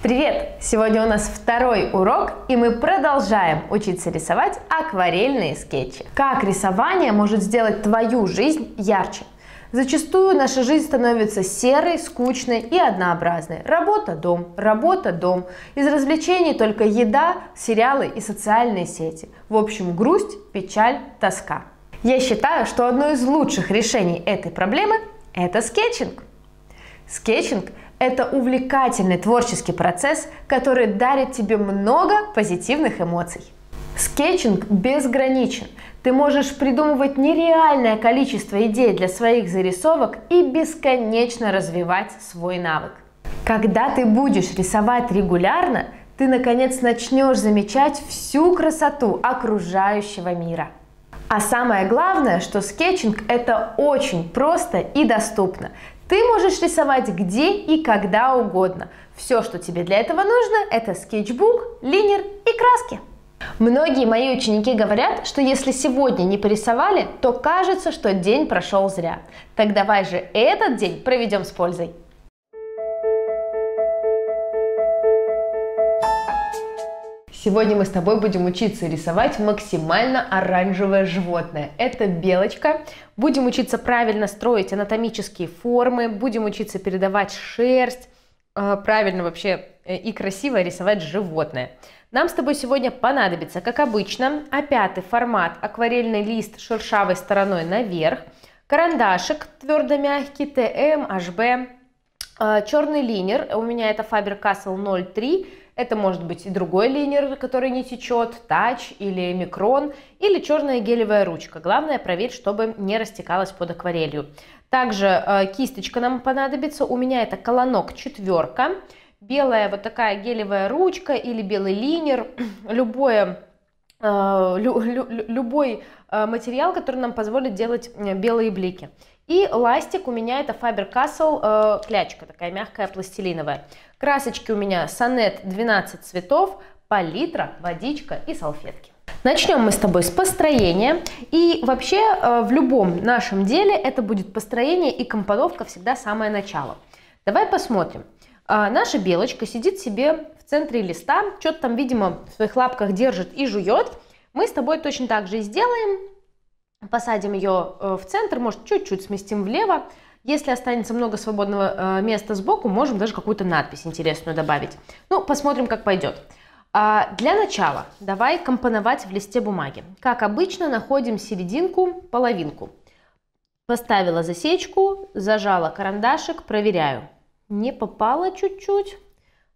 Привет! Сегодня у нас второй урок, и мы продолжаем учиться рисовать акварельные скетчи. Как рисование может сделать твою жизнь ярче? Зачастую наша жизнь становится серой, скучной и однообразной. Работа – дом, работа – дом. Из развлечений только еда, сериалы и социальные сети. В общем, грусть, печаль, тоска. Я считаю, что одно из лучших решений этой проблемы – это скетчинг. Скетчинг – это увлекательный творческий процесс, который дарит тебе много позитивных эмоций. Скетчинг безграничен. Ты можешь придумывать нереальное количество идей для своих зарисовок и бесконечно развивать свой навык. Когда ты будешь рисовать регулярно, ты наконец начнешь замечать всю красоту окружающего мира. А самое главное, что скетчинг это очень просто и доступно. Ты можешь рисовать где и когда угодно. Все, что тебе для этого нужно, это скетчбук, линер и краски. Многие мои ученики говорят, что если сегодня не порисовали, то кажется, что день прошел зря. Так давай же этот день проведем с пользой. Сегодня мы с тобой будем учиться рисовать максимально оранжевое животное. Это белочка. Будем учиться правильно строить анатомические формы, будем учиться передавать шерсть, э, правильно вообще э, и красиво рисовать животное. Нам с тобой сегодня понадобится, как обычно, А5 формат, акварельный лист шершавой стороной наверх, карандашик твердо-мягкий, ТМ, HB, э, черный линер, у меня это Faber-Castell 03, это может быть и другой линер, который не течет, тач или микрон, или черная гелевая ручка. Главное проверить, чтобы не растекалась под акварелью. Также э, кисточка нам понадобится. У меня это колонок четверка. Белая вот такая гелевая ручка или белый линер. Любое э, лю, лю, любой э, материал, который нам позволит делать белые блики. И ластик у меня это Faber-Castell э, клячка, такая мягкая пластилиновая. Красочки у меня сонет 12 цветов, палитра, водичка и салфетки. Начнем мы с тобой с построения. И вообще э, в любом нашем деле это будет построение и компоновка всегда самое начало. Давай посмотрим. Э, наша белочка сидит себе в центре листа, что-то там, видимо, в своих лапках держит и жует. Мы с тобой точно так же и сделаем посадим ее э, в центр, может чуть-чуть сместим влево. Если останется много свободного э, места сбоку, можем даже какую-то надпись интересную добавить. Ну, посмотрим, как пойдет. А для начала давай компоновать в листе бумаги. Как обычно, находим серединку, половинку. Поставила засечку, зажала карандашик, проверяю. Не попало чуть-чуть.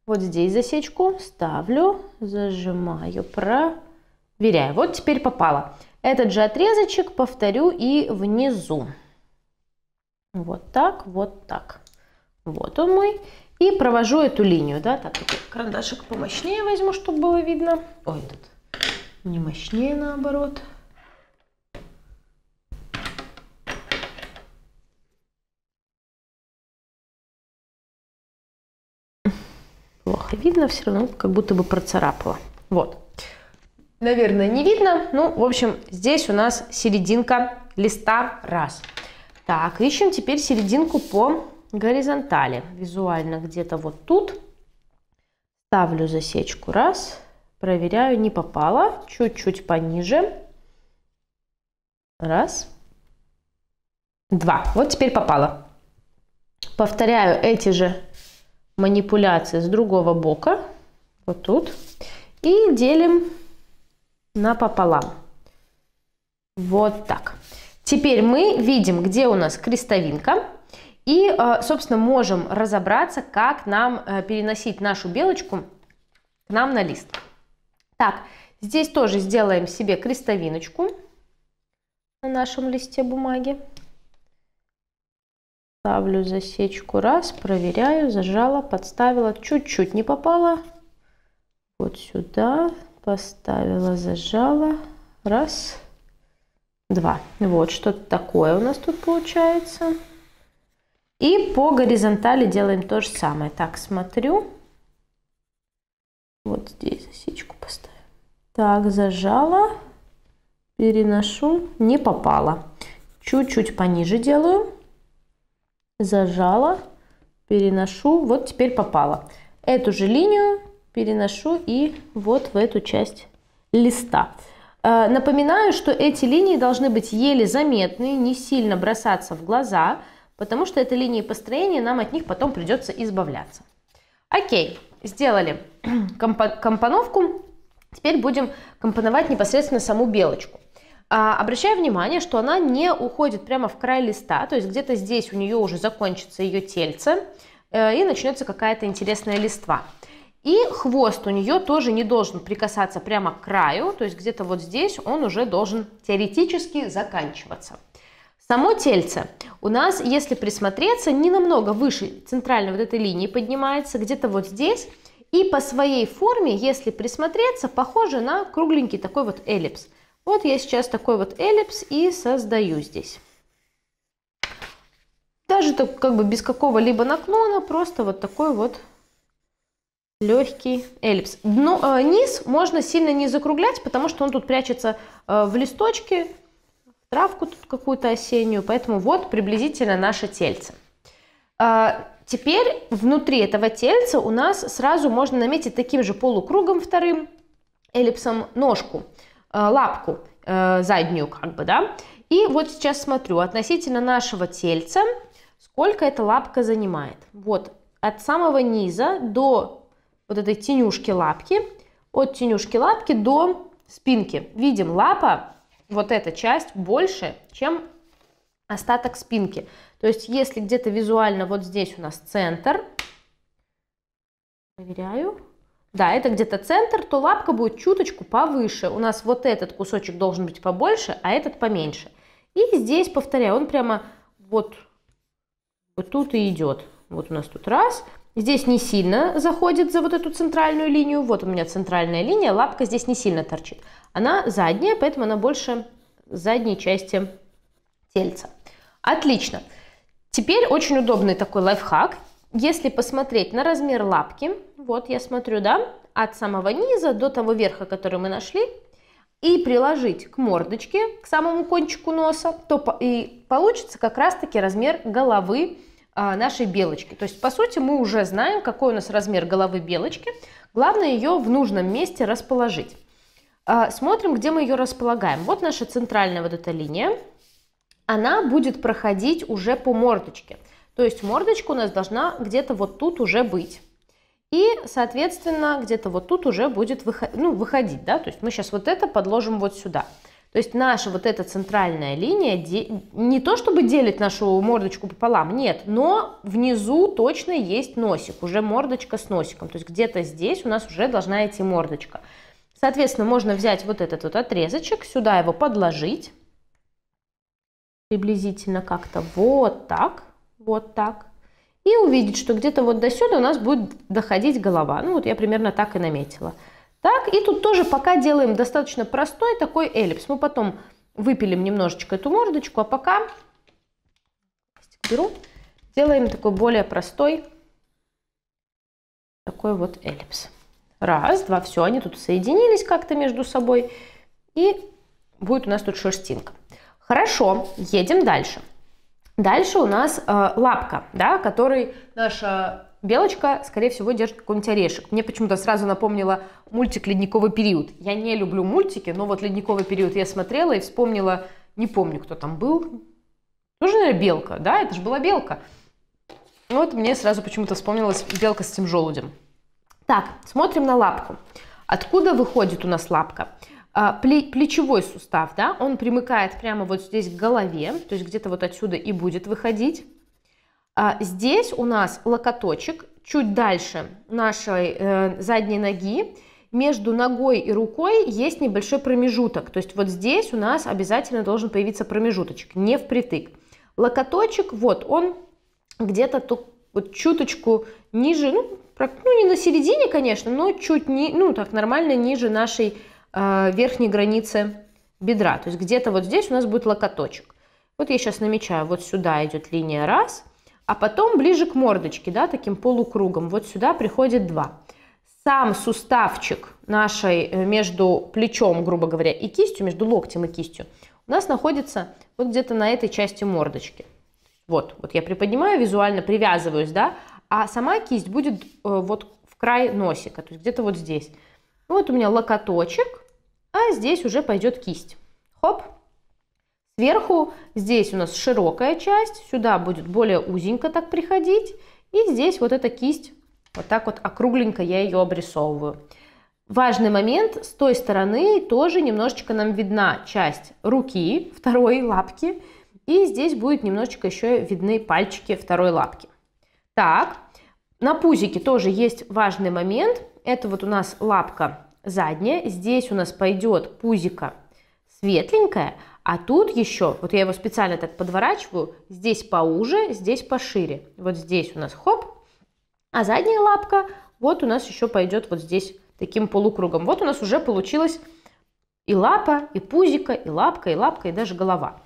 Вот здесь засечку ставлю, зажимаю, проверяю. Вот теперь попало. Этот же отрезочек повторю и внизу. Вот так, вот так. Вот он мой. И провожу эту линию, да, так, карандашик помощнее возьму, чтобы было видно. Ой, тут не мощнее, наоборот. Плохо видно, все равно как будто бы процарапала. Вот наверное, не видно. Ну, в общем, здесь у нас серединка листа раз. Так, ищем теперь серединку по горизонтали. Визуально где-то вот тут. Ставлю засечку раз. Проверяю, не попало. Чуть-чуть пониже. Раз. Два. Вот теперь попало. Повторяю эти же манипуляции с другого бока. Вот тут. И делим напополам. Вот так. Теперь мы видим, где у нас крестовинка. И, э, собственно, можем разобраться, как нам э, переносить нашу белочку к нам на лист. Так, здесь тоже сделаем себе крестовиночку на нашем листе бумаги. Ставлю засечку раз, проверяю, зажала, подставила, чуть-чуть не попала. Вот сюда, поставила, зажала. Раз, два. Вот что-то такое у нас тут получается. И по горизонтали делаем то же самое. Так, смотрю. Вот здесь засечку поставим. Так, зажала, переношу, не попала. Чуть-чуть пониже делаю. Зажала, переношу, вот теперь попала. эту же линию переношу и вот в эту часть листа. Э, напоминаю, что эти линии должны быть еле заметны, не сильно бросаться в глаза, потому что это линии построения, нам от них потом придется избавляться. Окей, сделали компоновку, теперь будем компоновать непосредственно саму белочку. А, обращаю внимание, что она не уходит прямо в край листа, то есть где-то здесь у нее уже закончится ее тельце э, и начнется какая-то интересная листва. И хвост у нее тоже не должен прикасаться прямо к краю, то есть где-то вот здесь он уже должен теоретически заканчиваться. Само тельце у нас, если присмотреться, не намного выше центральной вот этой линии поднимается, где-то вот здесь. И по своей форме, если присмотреться, похоже на кругленький такой вот эллипс. Вот я сейчас такой вот эллипс и создаю здесь. Даже так как бы без какого-либо наклона, просто вот такой вот легкий эллипс. Дно, э, низ можно сильно не закруглять, потому что он тут прячется э, в листочке, травку тут какую-то осеннюю, поэтому вот приблизительно наше тельце. Э, теперь внутри этого тельца у нас сразу можно наметить таким же полукругом вторым эллипсом ножку, э, лапку э, заднюю как бы, да. И вот сейчас смотрю относительно нашего тельца, сколько эта лапка занимает. Вот от самого низа до вот этой тенюшки лапки, от тенюшки лапки до спинки. Видим, лапа, вот эта часть больше, чем остаток спинки. То есть, если где-то визуально вот здесь у нас центр, проверяю, да, это где-то центр, то лапка будет чуточку повыше. У нас вот этот кусочек должен быть побольше, а этот поменьше. И здесь, повторяю, он прямо вот, вот тут и идет. Вот у нас тут раз, Здесь не сильно заходит за вот эту центральную линию. Вот у меня центральная линия, лапка здесь не сильно торчит. Она задняя, поэтому она больше задней части тельца. Отлично. Теперь очень удобный такой лайфхак. Если посмотреть на размер лапки, вот я смотрю, да, от самого низа до того верха, который мы нашли, и приложить к мордочке, к самому кончику носа, то и получится как раз-таки размер головы нашей белочки. То есть, по сути, мы уже знаем, какой у нас размер головы белочки. Главное ее в нужном месте расположить. А, смотрим, где мы ее располагаем. Вот наша центральная вот эта линия. Она будет проходить уже по мордочке. То есть мордочка у нас должна где-то вот тут уже быть. И, соответственно, где-то вот тут уже будет выходить, ну, выходить, да, то есть мы сейчас вот это подложим вот сюда. То есть наша вот эта центральная линия не то чтобы делит нашу мордочку пополам, нет, но внизу точно есть носик, уже мордочка с носиком. То есть где-то здесь у нас уже должна идти мордочка. Соответственно, можно взять вот этот вот отрезочек, сюда его подложить, приблизительно как-то вот так, вот так. И увидеть, что где-то вот до сюда у нас будет доходить голова. Ну вот я примерно так и наметила. Так, и тут тоже пока делаем достаточно простой такой эллипс. Мы потом выпилим немножечко эту мордочку, а пока беру, делаем такой более простой такой вот эллипс. Раз, два, все, они тут соединились как-то между собой. И будет у нас тут шерстинка. Хорошо, едем дальше. Дальше у нас э, лапка, да, который наша Белочка, скорее всего, держит какой-нибудь орешек. Мне почему-то сразу напомнила мультик «Ледниковый период». Я не люблю мультики, но вот «Ледниковый период» я смотрела и вспомнила, не помню, кто там был. Тоже, наверное, белка, да? Это же была белка. Вот мне сразу почему-то вспомнилась белка с этим желудем. Так, смотрим на лапку. Откуда выходит у нас лапка? А, плечевой сустав, да, он примыкает прямо вот здесь к голове, то есть где-то вот отсюда и будет выходить. А здесь у нас локоточек, чуть дальше нашей э, задней ноги, между ногой и рукой есть небольшой промежуток. То есть вот здесь у нас обязательно должен появиться промежуточек, не впритык. Локоточек, вот он где-то вот чуточку ниже, ну, ну не на середине, конечно, но чуть не, ну так нормально ниже нашей э, верхней границы бедра. То есть где-то вот здесь у нас будет локоточек. Вот я сейчас намечаю, вот сюда идет линия раз, а потом ближе к мордочке, да, таким полукругом, вот сюда приходит два. Сам суставчик нашей э, между плечом, грубо говоря, и кистью, между локтем и кистью, у нас находится вот где-то на этой части мордочки. Вот, вот я приподнимаю, визуально привязываюсь, да, а сама кисть будет э, вот в край носика, то есть где-то вот здесь. Вот у меня локоточек, а здесь уже пойдет кисть. Хоп. Сверху здесь у нас широкая часть, сюда будет более узенько так приходить. И здесь вот эта кисть, вот так вот округленько я ее обрисовываю. Важный момент, с той стороны тоже немножечко нам видна часть руки, второй лапки, и здесь будет немножечко еще видны пальчики второй лапки. Так, на пузике тоже есть важный момент, это вот у нас лапка задняя, здесь у нас пойдет пузика светленькая, а тут еще, вот я его специально так подворачиваю, здесь поуже, здесь пошире. Вот здесь у нас хоп, а задняя лапка вот у нас еще пойдет вот здесь таким полукругом. Вот у нас уже получилось и лапа, и пузика, и лапка, и лапка, и даже голова.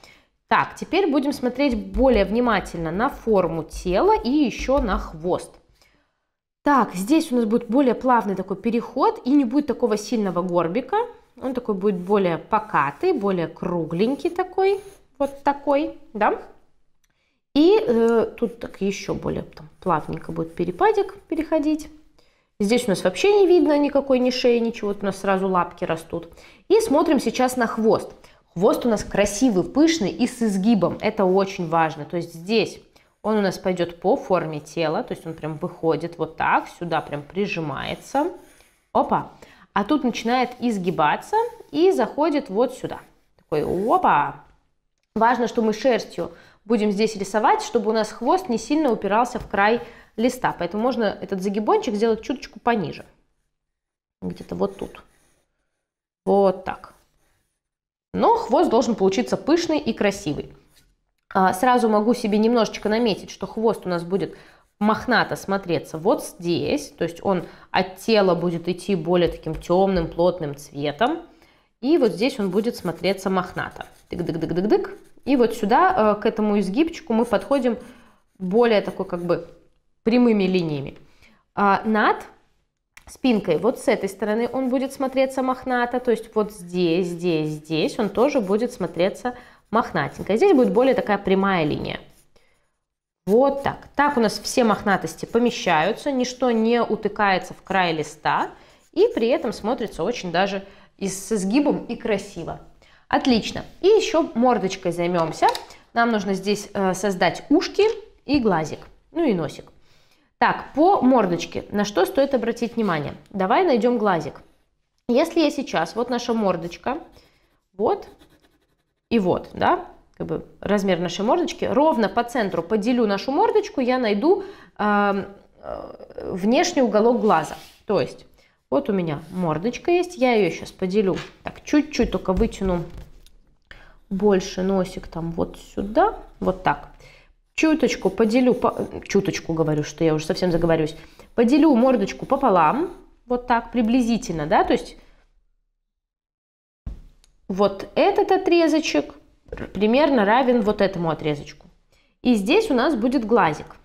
Так, теперь будем смотреть более внимательно на форму тела и еще на хвост. Так, здесь у нас будет более плавный такой переход и не будет такого сильного горбика. Он такой будет более покатый, более кругленький такой, вот такой, да. И э, тут так еще более там, плавненько будет перепадик переходить. Здесь у нас вообще не видно никакой ни шеи, ничего, у нас сразу лапки растут. И смотрим сейчас на хвост. Хвост у нас красивый, пышный и с изгибом. Это очень важно. То есть здесь он у нас пойдет по форме тела, то есть он прям выходит вот так, сюда прям прижимается. Опа. А тут начинает изгибаться и заходит вот сюда. Такой опа. Важно, что мы шерстью будем здесь рисовать, чтобы у нас хвост не сильно упирался в край листа. Поэтому можно этот загибончик сделать чуточку пониже. Где-то вот тут. Вот так. Но хвост должен получиться пышный и красивый. А, сразу могу себе немножечко наметить, что хвост у нас будет мохнато смотреться вот здесь. То есть он от тела будет идти более таким темным, плотным цветом. И вот здесь он будет смотреться мохнато. Дык-дык-дык-дык-дык. И вот сюда, э, к этому изгибчику, мы подходим более такой как бы прямыми линиями. А над спинкой вот с этой стороны он будет смотреться мохнато, то есть вот здесь, здесь, здесь он тоже будет смотреться мохнатенько. Здесь будет более такая прямая линия. Вот так. Так у нас все мохнатости помещаются, ничто не утыкается в край листа, и при этом смотрится очень даже и с изгибом и красиво. Отлично. И еще мордочкой займемся. Нам нужно здесь э, создать ушки и глазик, ну и носик. Так, по мордочке, на что стоит обратить внимание? Давай найдем глазик. Если я сейчас, вот наша мордочка, вот и вот, да, как бы размер нашей мордочки, ровно по центру поделю нашу мордочку, я найду э, э, внешний уголок глаза. То есть, вот у меня мордочка есть, я ее сейчас поделю, так, чуть-чуть только вытяну больше носик там вот сюда, вот так. Чуточку поделю, по, чуточку говорю, что я уже совсем заговорюсь, поделю мордочку пополам, вот так приблизительно, да, то есть вот этот отрезочек примерно равен вот этому отрезочку. И здесь у нас будет глазик.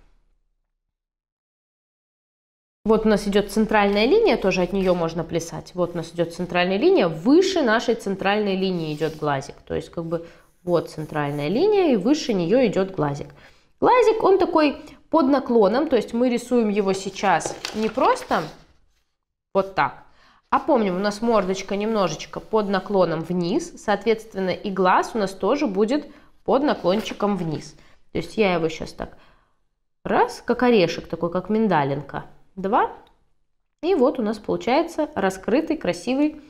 Вот у нас идет центральная линия, тоже от нее можно плясать. Вот у нас идет центральная линия, выше нашей центральной линии идет глазик. То есть как бы вот центральная линия и выше нее идет глазик. Глазик, он такой под наклоном, то есть мы рисуем его сейчас не просто вот так, а помним, у нас мордочка немножечко под наклоном вниз, соответственно и глаз у нас тоже будет под наклончиком вниз. То есть я его сейчас так раз, как орешек, такой как миндалинка, два, и вот у нас получается раскрытый красивый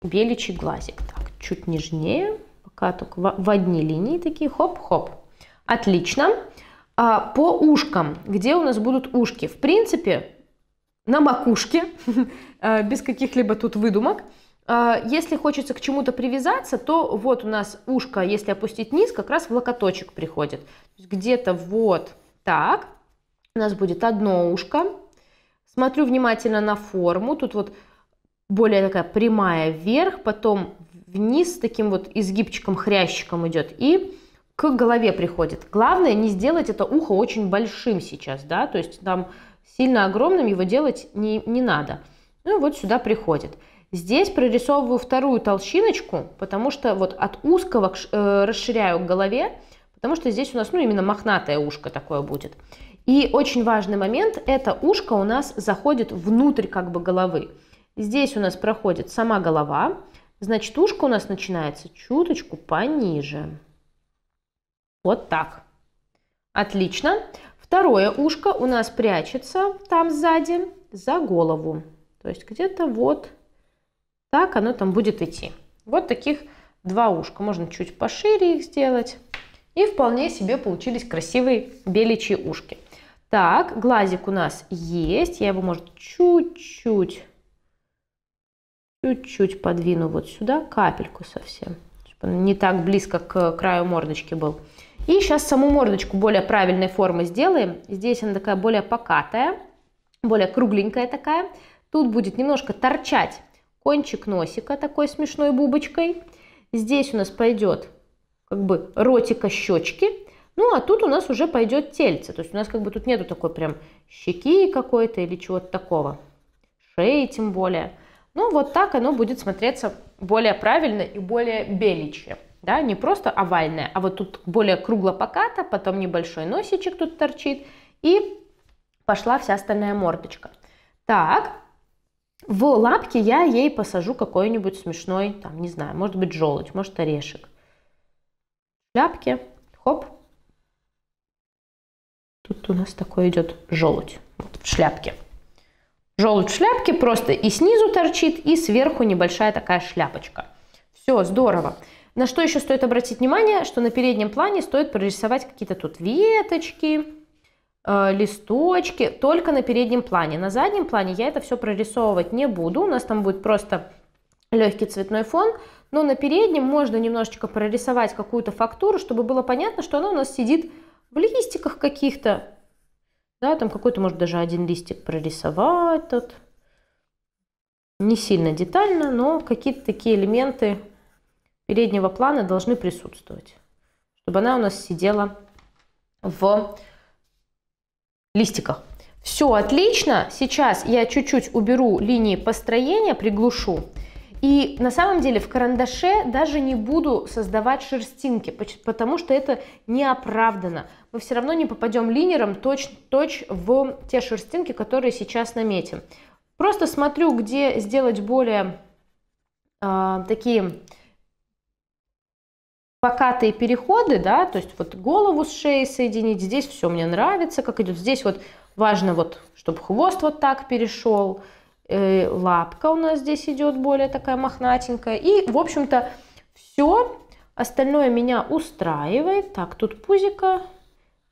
беличий глазик. Так, чуть нежнее, пока только в одни линии такие, хоп-хоп. Отлично. А по ушкам. Где у нас будут ушки? В принципе, на макушке, э, без каких-либо тут выдумок. А, если хочется к чему-то привязаться, то вот у нас ушко, если опустить низ, как раз в локоточек приходит. Где-то вот так. У нас будет одно ушко. Смотрю внимательно на форму. Тут вот более такая прямая вверх, потом вниз с таким вот изгибчиком, хрящиком идет. И к голове приходит. Главное не сделать это ухо очень большим сейчас, да, то есть там сильно огромным его делать не, не надо. Ну вот сюда приходит. Здесь прорисовываю вторую толщиночку, потому что вот от узкого э, расширяю к голове, потому что здесь у нас, ну, именно мохнатое ушко такое будет. И очень важный момент, это ушко у нас заходит внутрь как бы головы. Здесь у нас проходит сама голова, значит ушко у нас начинается чуточку пониже. Вот так. Отлично. Второе ушко у нас прячется там сзади за голову. То есть где-то вот так оно там будет идти. Вот таких два ушка. Можно чуть пошире их сделать. И вполне себе получились красивые беличьи ушки. Так, глазик у нас есть. Я его, может, чуть-чуть, чуть-чуть подвину вот сюда, капельку совсем. Чтобы он не так близко к краю мордочки был. И сейчас саму мордочку более правильной формы сделаем. Здесь она такая более покатая, более кругленькая такая. Тут будет немножко торчать кончик носика такой смешной бубочкой. Здесь у нас пойдет как бы ротика щечки. Ну, а тут у нас уже пойдет тельце. То есть у нас как бы тут нету такой прям щеки какой-то или чего-то такого. Шеи тем более. Ну, вот так оно будет смотреться более правильно и более беличье. Да, не просто овальное, а вот тут более круглопоката, потом небольшой носичек тут торчит. И пошла вся остальная мордочка. Так, в лапке я ей посажу какой-нибудь смешной, там, не знаю, может быть желудь, может орешек. В шляпке, хоп. Тут у нас такой идет желудь, вот в шляпке. Желудь в шляпке просто и снизу торчит, и сверху небольшая такая шляпочка. Все, здорово. На что еще стоит обратить внимание, что на переднем плане стоит прорисовать какие-то тут веточки, Э, листочки только на переднем плане. На заднем плане я это все прорисовывать не буду. У нас там будет просто легкий цветной фон. Но на переднем можно немножечко прорисовать какую-то фактуру, чтобы было понятно, что она у нас сидит в листиках каких-то. Да, там какой-то, может, даже один листик прорисовать тут. Не сильно детально, но какие-то такие элементы переднего плана должны присутствовать. Чтобы она у нас сидела в листиках. Все отлично. Сейчас я чуть-чуть уберу линии построения, приглушу. И на самом деле в карандаше даже не буду создавать шерстинки, потому что это не оправдано. Мы все равно не попадем линером точь-точь в те шерстинки, которые сейчас наметим. Просто смотрю, где сделать более э, такие покатые переходы, да, то есть вот голову с шеей соединить, здесь все мне нравится, как идет. Здесь вот важно вот, чтобы хвост вот так перешел, э, лапка у нас здесь идет более такая мохнатенькая. И, в общем-то, все остальное меня устраивает. Так, тут пузика,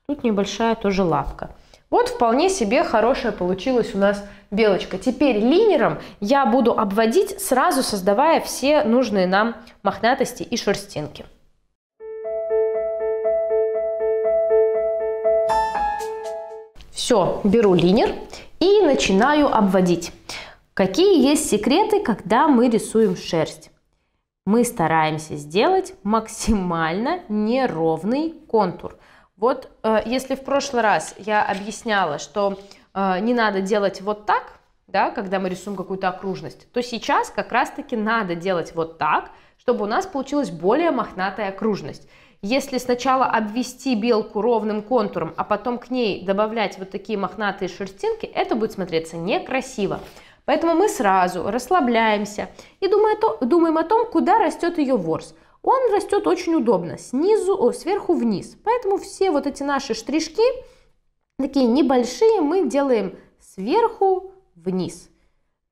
тут небольшая тоже лапка. Вот вполне себе хорошая получилась у нас белочка. Теперь линером я буду обводить, сразу создавая все нужные нам мохнатости и шерстинки. Все, беру линер и начинаю обводить. Какие есть секреты, когда мы рисуем шерсть? Мы стараемся сделать максимально неровный контур. Вот э, если в прошлый раз я объясняла, что э, не надо делать вот так, да, когда мы рисуем какую-то окружность, то сейчас как раз-таки надо делать вот так, чтобы у нас получилась более мохнатая окружность. Если сначала обвести белку ровным контуром, а потом к ней добавлять вот такие мохнатые шерстинки, это будет смотреться некрасиво. Поэтому мы сразу расслабляемся и думаем о том, куда растет ее ворс. Он растет очень удобно, снизу, о, сверху вниз. Поэтому все вот эти наши штришки, такие небольшие, мы делаем сверху вниз.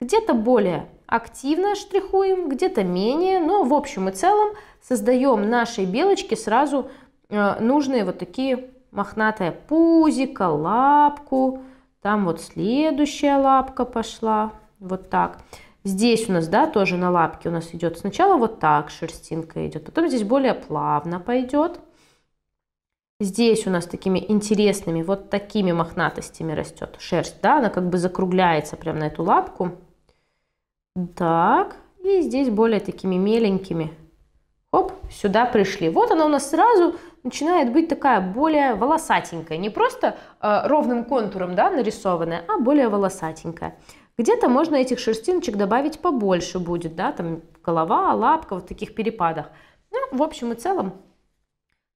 Где-то более активно штрихуем, где-то менее, но в общем и целом создаем нашей белочке сразу э, нужные вот такие мохнатые пузико, лапку, там вот следующая лапка пошла, вот так. Здесь у нас, да, тоже на лапке у нас идет сначала вот так шерстинка идет, потом здесь более плавно пойдет. Здесь у нас такими интересными вот такими мохнатостями растет шерсть, да, она как бы закругляется прямо на эту лапку. Так, и здесь более такими меленькими. Оп, сюда пришли. Вот она у нас сразу начинает быть такая более волосатенькая. Не просто э, ровным контуром да, нарисованная, а более волосатенькая. Где-то можно этих шерстиночек добавить побольше будет, да, там голова, лапка, вот таких перепадах. Ну, в общем и целом,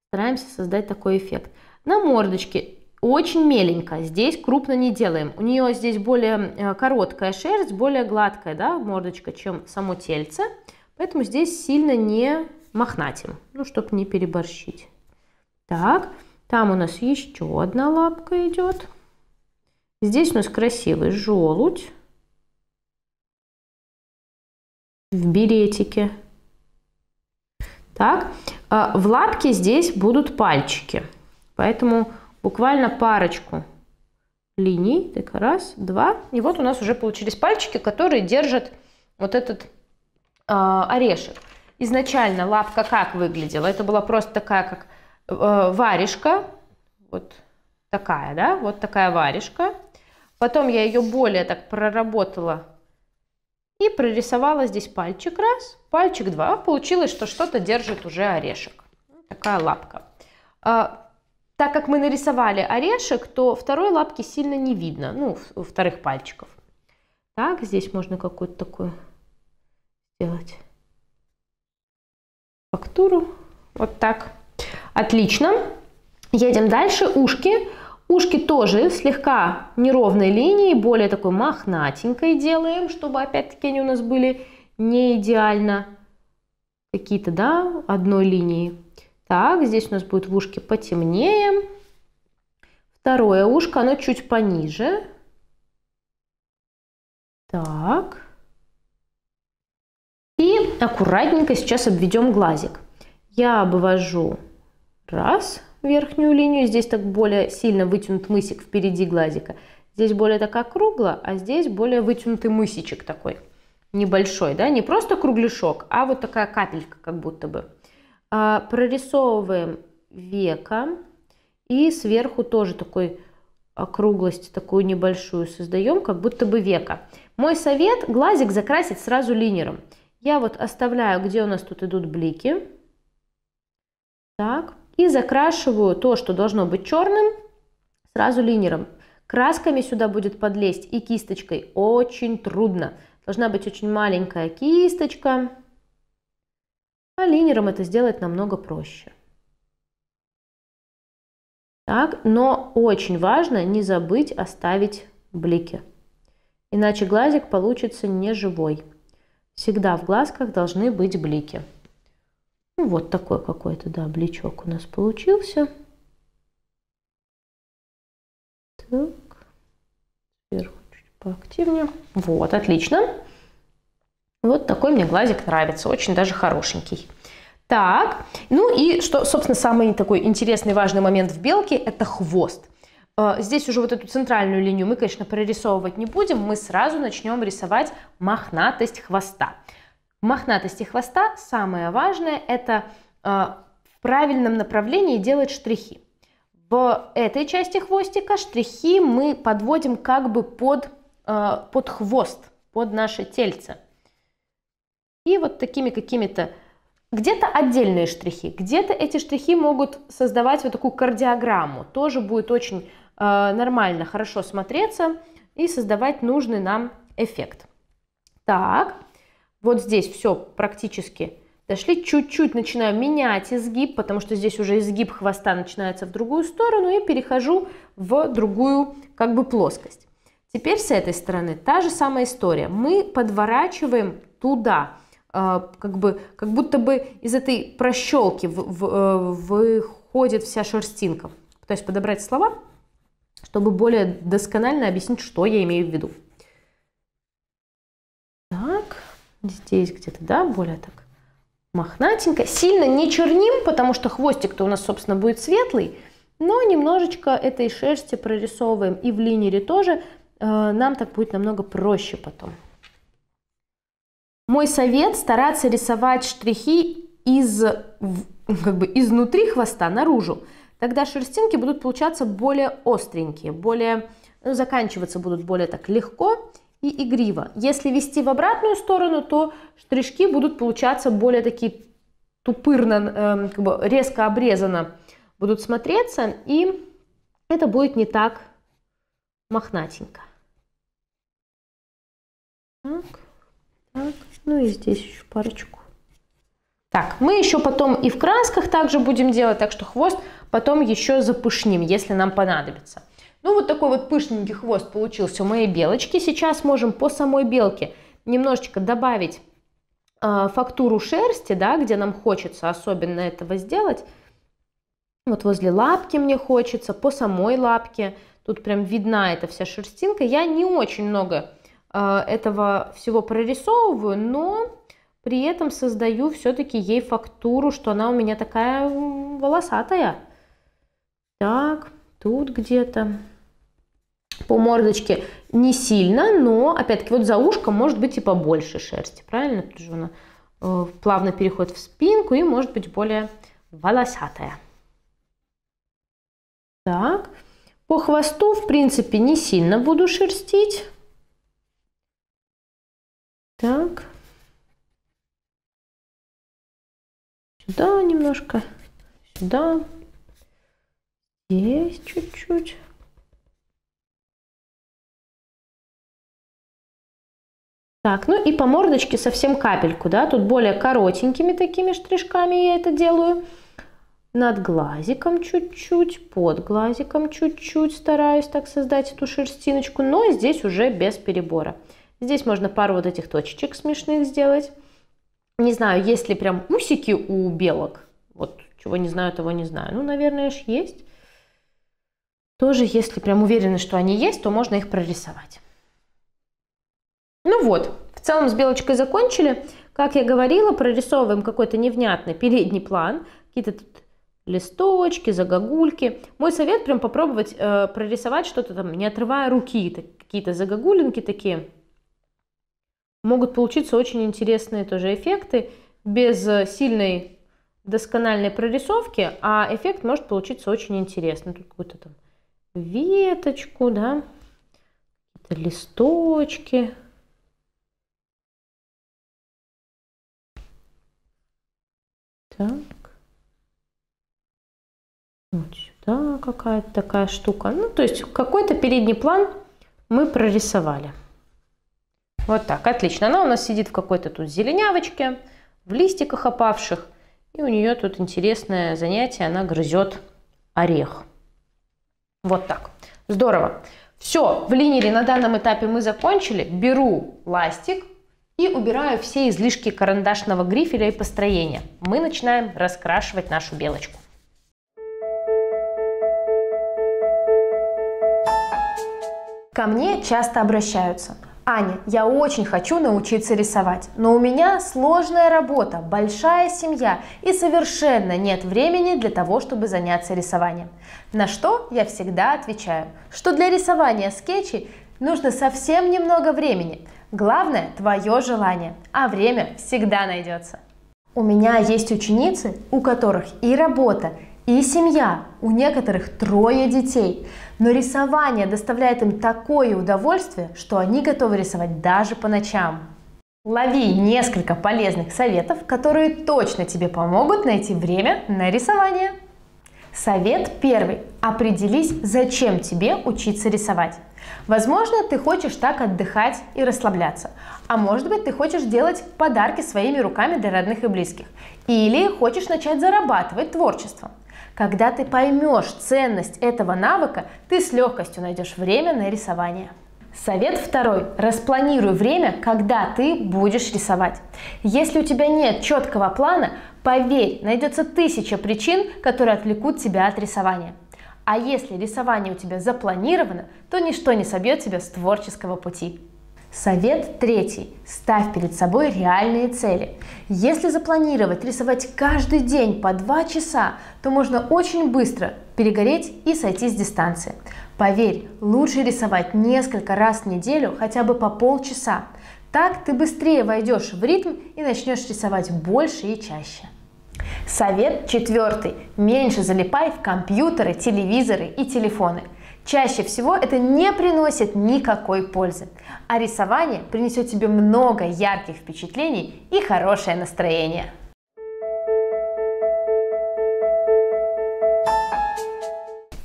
стараемся создать такой эффект. На мордочке очень меленько, здесь крупно не делаем. У нее здесь более э, короткая шерсть, более гладкая да, мордочка, чем само тельце. Поэтому здесь сильно не мохнатим, ну, чтобы не переборщить. Так, там у нас еще одна лапка идет. Здесь у нас красивый желудь в беретике. Так, а в лапке здесь будут пальчики, поэтому буквально парочку линий, так раз, два, и вот у нас уже получились пальчики, которые держат вот этот э, орешек. Изначально лапка как выглядела? Это была просто такая, как э, варежка, вот такая, да, вот такая варежка. Потом я ее более так проработала и прорисовала здесь пальчик раз, пальчик два. Получилось, что что-то держит уже орешек. Такая лапка. Так как мы нарисовали орешек, то второй лапки сильно не видно, ну, вторых пальчиков. Так, здесь можно какую-то такую сделать фактуру. Вот так. Отлично. Едем дальше. Ушки. Ушки тоже слегка неровной линией, более такой мохнатенькой делаем, чтобы опять-таки они у нас были не идеально какие-то, да, одной линии. Так, здесь у нас будет в ушке потемнее. Второе ушко, оно чуть пониже. Так. И аккуратненько сейчас обведем глазик. Я обвожу раз, верхнюю линию. Здесь так более сильно вытянут мысик впереди глазика. Здесь более такая круглая, а здесь более вытянутый мысичек такой небольшой, да, не просто кругляшок, а вот такая капелька как будто бы. А, прорисовываем века и сверху тоже такой округлость такую небольшую создаем, как будто бы века. Мой совет глазик закрасить сразу линером. Я вот оставляю, где у нас тут идут блики. Так, и закрашиваю то, что должно быть черным, сразу линером. Красками сюда будет подлезть и кисточкой очень трудно. Должна быть очень маленькая кисточка, а линером это сделать намного проще. Так, но очень важно не забыть оставить блики. Иначе глазик получится не живой. Всегда в глазках должны быть блики. Ну, вот такой какой-то, да, бличок у нас получился. Так, сверху чуть поактивнее. Вот, отлично. Вот такой мне глазик нравится, очень даже хорошенький. Так, ну и что, собственно, самый такой интересный важный момент в белке – это хвост. Э, здесь уже вот эту центральную линию мы, конечно, прорисовывать не будем, мы сразу начнем рисовать мохнатость хвоста. В мохнатости хвоста самое важное – это э, в правильном направлении делать штрихи. В этой части хвостика штрихи мы подводим как бы под, э, под хвост, под наше тельце. И вот такими какими-то где-то отдельные штрихи, где-то эти штрихи могут создавать вот такую кардиограмму. Тоже будет очень э, нормально, хорошо смотреться и создавать нужный нам эффект. Так, вот здесь все практически дошли. Чуть-чуть начинаю менять изгиб, потому что здесь уже изгиб хвоста начинается в другую сторону и перехожу в другую как бы плоскость. Теперь с этой стороны та же самая история. Мы подворачиваем туда, как, бы, как будто бы из этой прощелки в, в, э, выходит вся шерстинка. Пытаюсь подобрать слова, чтобы более досконально объяснить, что я имею в виду. здесь где-то, да, более так мохнатенько. Сильно не черним, потому что хвостик-то у нас, собственно, будет светлый, но немножечко этой шерсти прорисовываем и в линере тоже. Э, нам так будет намного проще потом. Мой совет стараться рисовать штрихи из, как бы изнутри хвоста наружу. Тогда шерстинки будут получаться более остренькие, более, ну, заканчиваться будут более так легко и игриво. Если вести в обратную сторону, то штришки будут получаться более такие тупырно, э, как бы резко обрезанно будут смотреться, и это будет не так мохнатенько. Так, так, ну и здесь еще парочку. Так, мы еще потом и в красках также будем делать, так что хвост потом еще запушним, если нам понадобится. Ну, вот такой вот пышненький хвост получился у моей белочки. Сейчас можем по самой белке немножечко добавить э, фактуру шерсти, да, где нам хочется особенно этого сделать. Вот возле лапки мне хочется, по самой лапке. Тут прям видна эта вся шерстинка. Я не очень много этого всего прорисовываю, но при этом создаю все-таки ей фактуру, что она у меня такая волосатая. Так, тут где-то. По мордочке не сильно, но опять-таки вот за ушком может быть и побольше шерсти, правильно? Тут же она э, плавно переходит в спинку и может быть более волосатая. Так, по хвосту, в принципе, не сильно буду шерстить. Так. Сюда немножко, сюда, здесь чуть-чуть. Так, ну и по мордочке совсем капельку, да, тут более коротенькими такими штришками я это делаю над глазиком чуть-чуть, под глазиком чуть-чуть стараюсь так создать эту шерстиночку, но здесь уже без перебора. Здесь можно пару вот этих точечек смешных сделать. Не знаю, есть ли прям усики у белок. Вот чего не знаю, того не знаю. Ну, наверное, ж есть. Тоже, если прям уверены, что они есть, то можно их прорисовать. Ну вот, в целом с белочкой закончили. Как я говорила, прорисовываем какой-то невнятный передний план. Какие-то тут листочки, загогульки. Мой совет прям попробовать э, прорисовать что-то там, не отрывая руки, какие-то загогулинки такие. Могут получиться очень интересные тоже эффекты без э, сильной доскональной прорисовки, а эффект может получиться очень интересный. Тут какую-то там веточку, да, листочки. Так. Вот сюда какая-то такая штука. Ну, то есть какой-то передний план мы прорисовали. Вот так, отлично. Она у нас сидит в какой-то тут зеленявочке, в листиках опавших. И у нее тут интересное занятие, она грызет орех. Вот так. Здорово. Все, в линии на данном этапе мы закончили. Беру ластик и убираю все излишки карандашного грифеля и построения. Мы начинаем раскрашивать нашу белочку. Ко мне часто обращаются. Аня, я очень хочу научиться рисовать, но у меня сложная работа, большая семья и совершенно нет времени для того, чтобы заняться рисованием. На что я всегда отвечаю, что для рисования скетчей нужно совсем немного времени. Главное – твое желание, а время всегда найдется. У меня есть ученицы, у которых и работа, и семья, у некоторых трое детей. Но рисование доставляет им такое удовольствие, что они готовы рисовать даже по ночам. Лови несколько полезных советов, которые точно тебе помогут найти время на рисование. Совет первый. Определись, зачем тебе учиться рисовать. Возможно, ты хочешь так отдыхать и расслабляться. А может быть, ты хочешь делать подарки своими руками для родных и близких. Или хочешь начать зарабатывать творчеством. Когда ты поймешь ценность этого навыка, ты с легкостью найдешь время на рисование. Совет второй. Распланируй время, когда ты будешь рисовать. Если у тебя нет четкого плана, поверь, найдется тысяча причин, которые отвлекут тебя от рисования. А если рисование у тебя запланировано, то ничто не собьет тебя с творческого пути. Совет третий. Ставь перед собой реальные цели. Если запланировать рисовать каждый день по 2 часа, то можно очень быстро перегореть и сойти с дистанции. Поверь, лучше рисовать несколько раз в неделю хотя бы по полчаса. Так ты быстрее войдешь в ритм и начнешь рисовать больше и чаще. Совет четвертый. Меньше залипай в компьютеры, телевизоры и телефоны – Чаще всего это не приносит никакой пользы, а рисование принесет тебе много ярких впечатлений и хорошее настроение.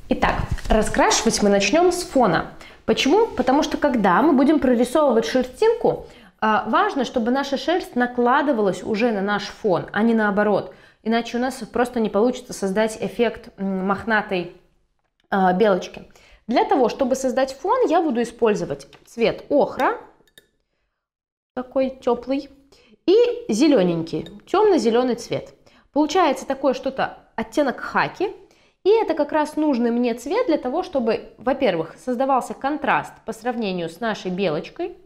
Итак, раскрашивать мы начнем с фона. Почему? Потому что когда мы будем прорисовывать шерстинку, А, важно, чтобы наша шерсть накладывалась уже на наш фон, а не наоборот. Иначе у нас просто не получится создать эффект мохнатой а, белочки. Для того, чтобы создать фон, я буду использовать цвет охра, такой теплый, и зелененький, темно-зеленый цвет. Получается такое что-то оттенок хаки, и это как раз нужный мне цвет для того, чтобы, во-первых, создавался контраст по сравнению с нашей белочкой,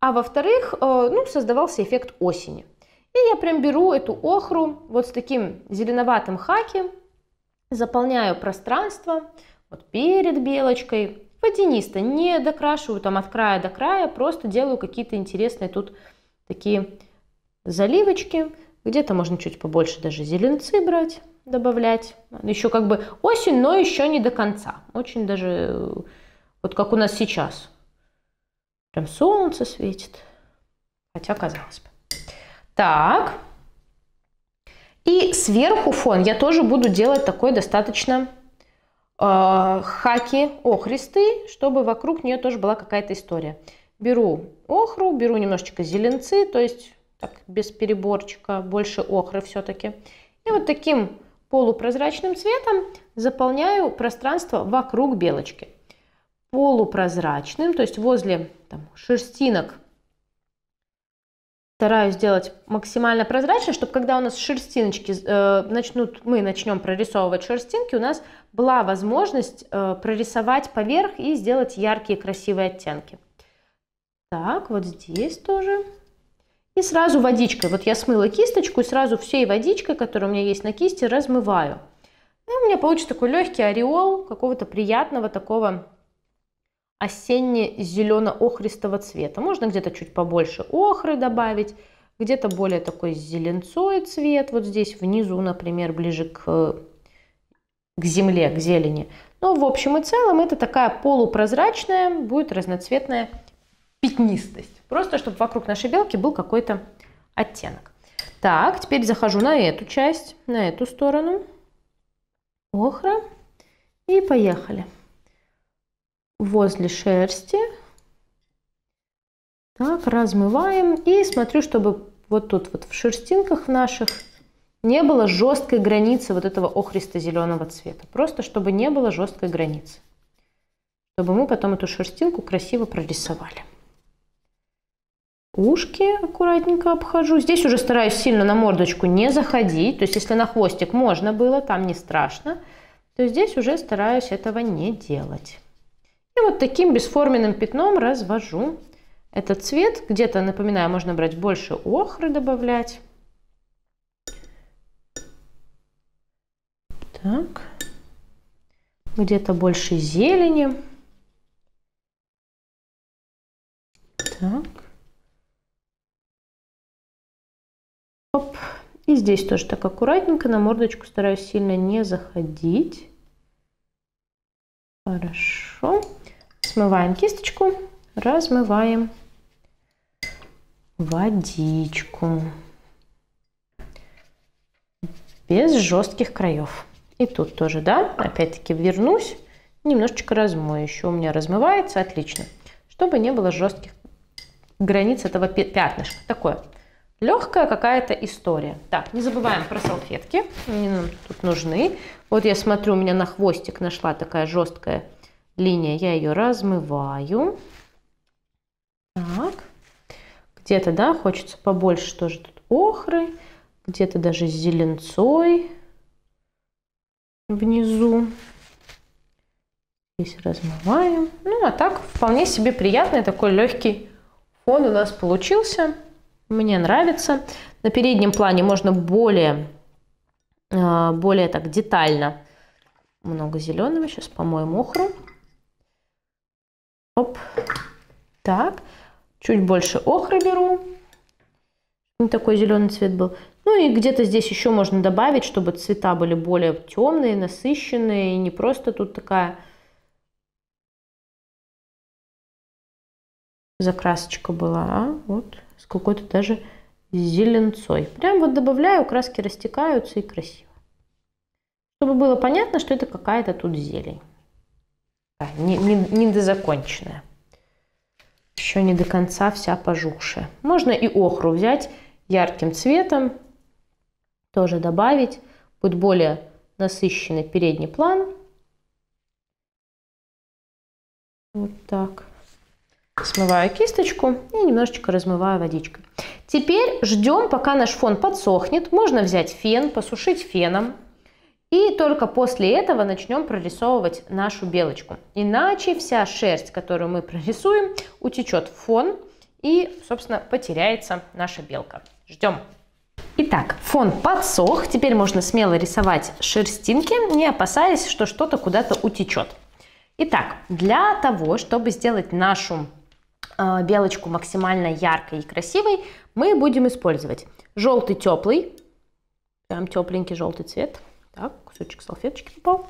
а во-вторых, э, ну, создавался эффект осени. И я прям беру эту охру вот с таким зеленоватым хаки, заполняю пространство вот перед белочкой, водянисто, не докрашиваю там от края до края, просто делаю какие-то интересные тут такие заливочки. Где-то можно чуть побольше даже зеленцы брать добавлять. Еще как бы осень, но еще не до конца. Очень даже, э, вот как у нас сейчас. Прям солнце светит. Хотя, казалось бы. Так. И сверху фон я тоже буду делать такой достаточно хаки охристый, чтобы вокруг нее тоже была какая-то история. Беру охру, беру немножечко зеленцы, то есть так без переборчика, больше охры все-таки. И вот таким полупрозрачным цветом заполняю пространство вокруг белочки. Полупрозрачным, то есть возле там, шерстинок стараюсь сделать максимально прозрачно, чтобы когда у нас шерстиночки э, начнут, мы начнем прорисовывать шерстинки, у нас была возможность э, прорисовать поверх и сделать яркие красивые оттенки. Так, вот здесь тоже и сразу водичкой, вот я смыла кисточку и сразу всей водичкой, которая у меня есть на кисти, размываю. И у меня получится такой легкий ореол какого-то приятного такого осенне-зелено-охристого цвета. Можно где-то чуть побольше охры добавить, где-то более такой зеленцой цвет, вот здесь внизу, например, ближе к, к земле, к зелени. Но в общем и целом это такая полупрозрачная, будет разноцветная пятнистость. Просто, чтобы вокруг нашей белки был какой-то оттенок. Так, теперь захожу на эту часть, на эту сторону. Охра. И поехали. Возле шерсти. Так, размываем. И смотрю, чтобы вот тут вот в шерстинках наших не было жесткой границы вот этого охристо-зеленого цвета. Просто чтобы не было жесткой границы. Чтобы мы потом эту шерстинку красиво прорисовали ушки аккуратненько обхожу. Здесь уже стараюсь сильно на мордочку не заходить. То есть, если на хвостик можно было, там не страшно, то здесь уже стараюсь этого не делать. И вот таким бесформенным пятном развожу этот цвет. Где-то, напоминаю, можно брать больше охры добавлять. Так. Где-то больше зелени. Так. Оп. И здесь тоже так аккуратненько, на мордочку стараюсь сильно не заходить. Хорошо. Смываем кисточку, размываем водичку. Без жестких краев. И тут тоже, да, опять-таки вернусь, немножечко размою. Еще у меня размывается, отлично. Чтобы не было жестких границ этого пятнышка. Такое Легкая какая-то история. Так, не забываем про салфетки. Они нам тут нужны. Вот я смотрю, у меня на хвостик нашла такая жесткая линия. Я ее размываю. Так. Где-то, да, хочется побольше тоже тут охры. Где-то даже с зеленцой внизу. Здесь размываем. Ну, а так вполне себе приятный такой легкий фон у нас получился. Мне нравится. На переднем плане можно более, а, более так детально. Много зеленого. Сейчас помоем охру. Оп. Так. Чуть больше охры беру. Не такой зеленый цвет был. Ну и где-то здесь еще можно добавить, чтобы цвета были более темные, насыщенные. И не просто тут такая закрасочка была, а вот с какой-то даже зеленцой. Прям вот добавляю, краски растекаются и красиво. Чтобы было понятно, что это какая-то тут зелень. Недозаконченная. еще не до конца вся пожухшая. Можно и охру взять ярким цветом, тоже добавить. Будет более насыщенный передний план. Вот так. Смываю кисточку и немножечко размываю водичкой. Теперь ждем, пока наш фон подсохнет. Можно взять фен, посушить феном. И только после этого начнем прорисовывать нашу белочку. Иначе вся шерсть, которую мы прорисуем, утечет в фон и, собственно, потеряется наша белка. Ждем. Итак, фон подсох. Теперь можно смело рисовать шерстинки, не опасаясь, что что-то куда-то утечет. Итак, для того, чтобы сделать нашу э, белочку максимально яркой и красивой, мы будем использовать желтый теплый, прям тепленький желтый цвет. Так, кусочек салфеточки попал.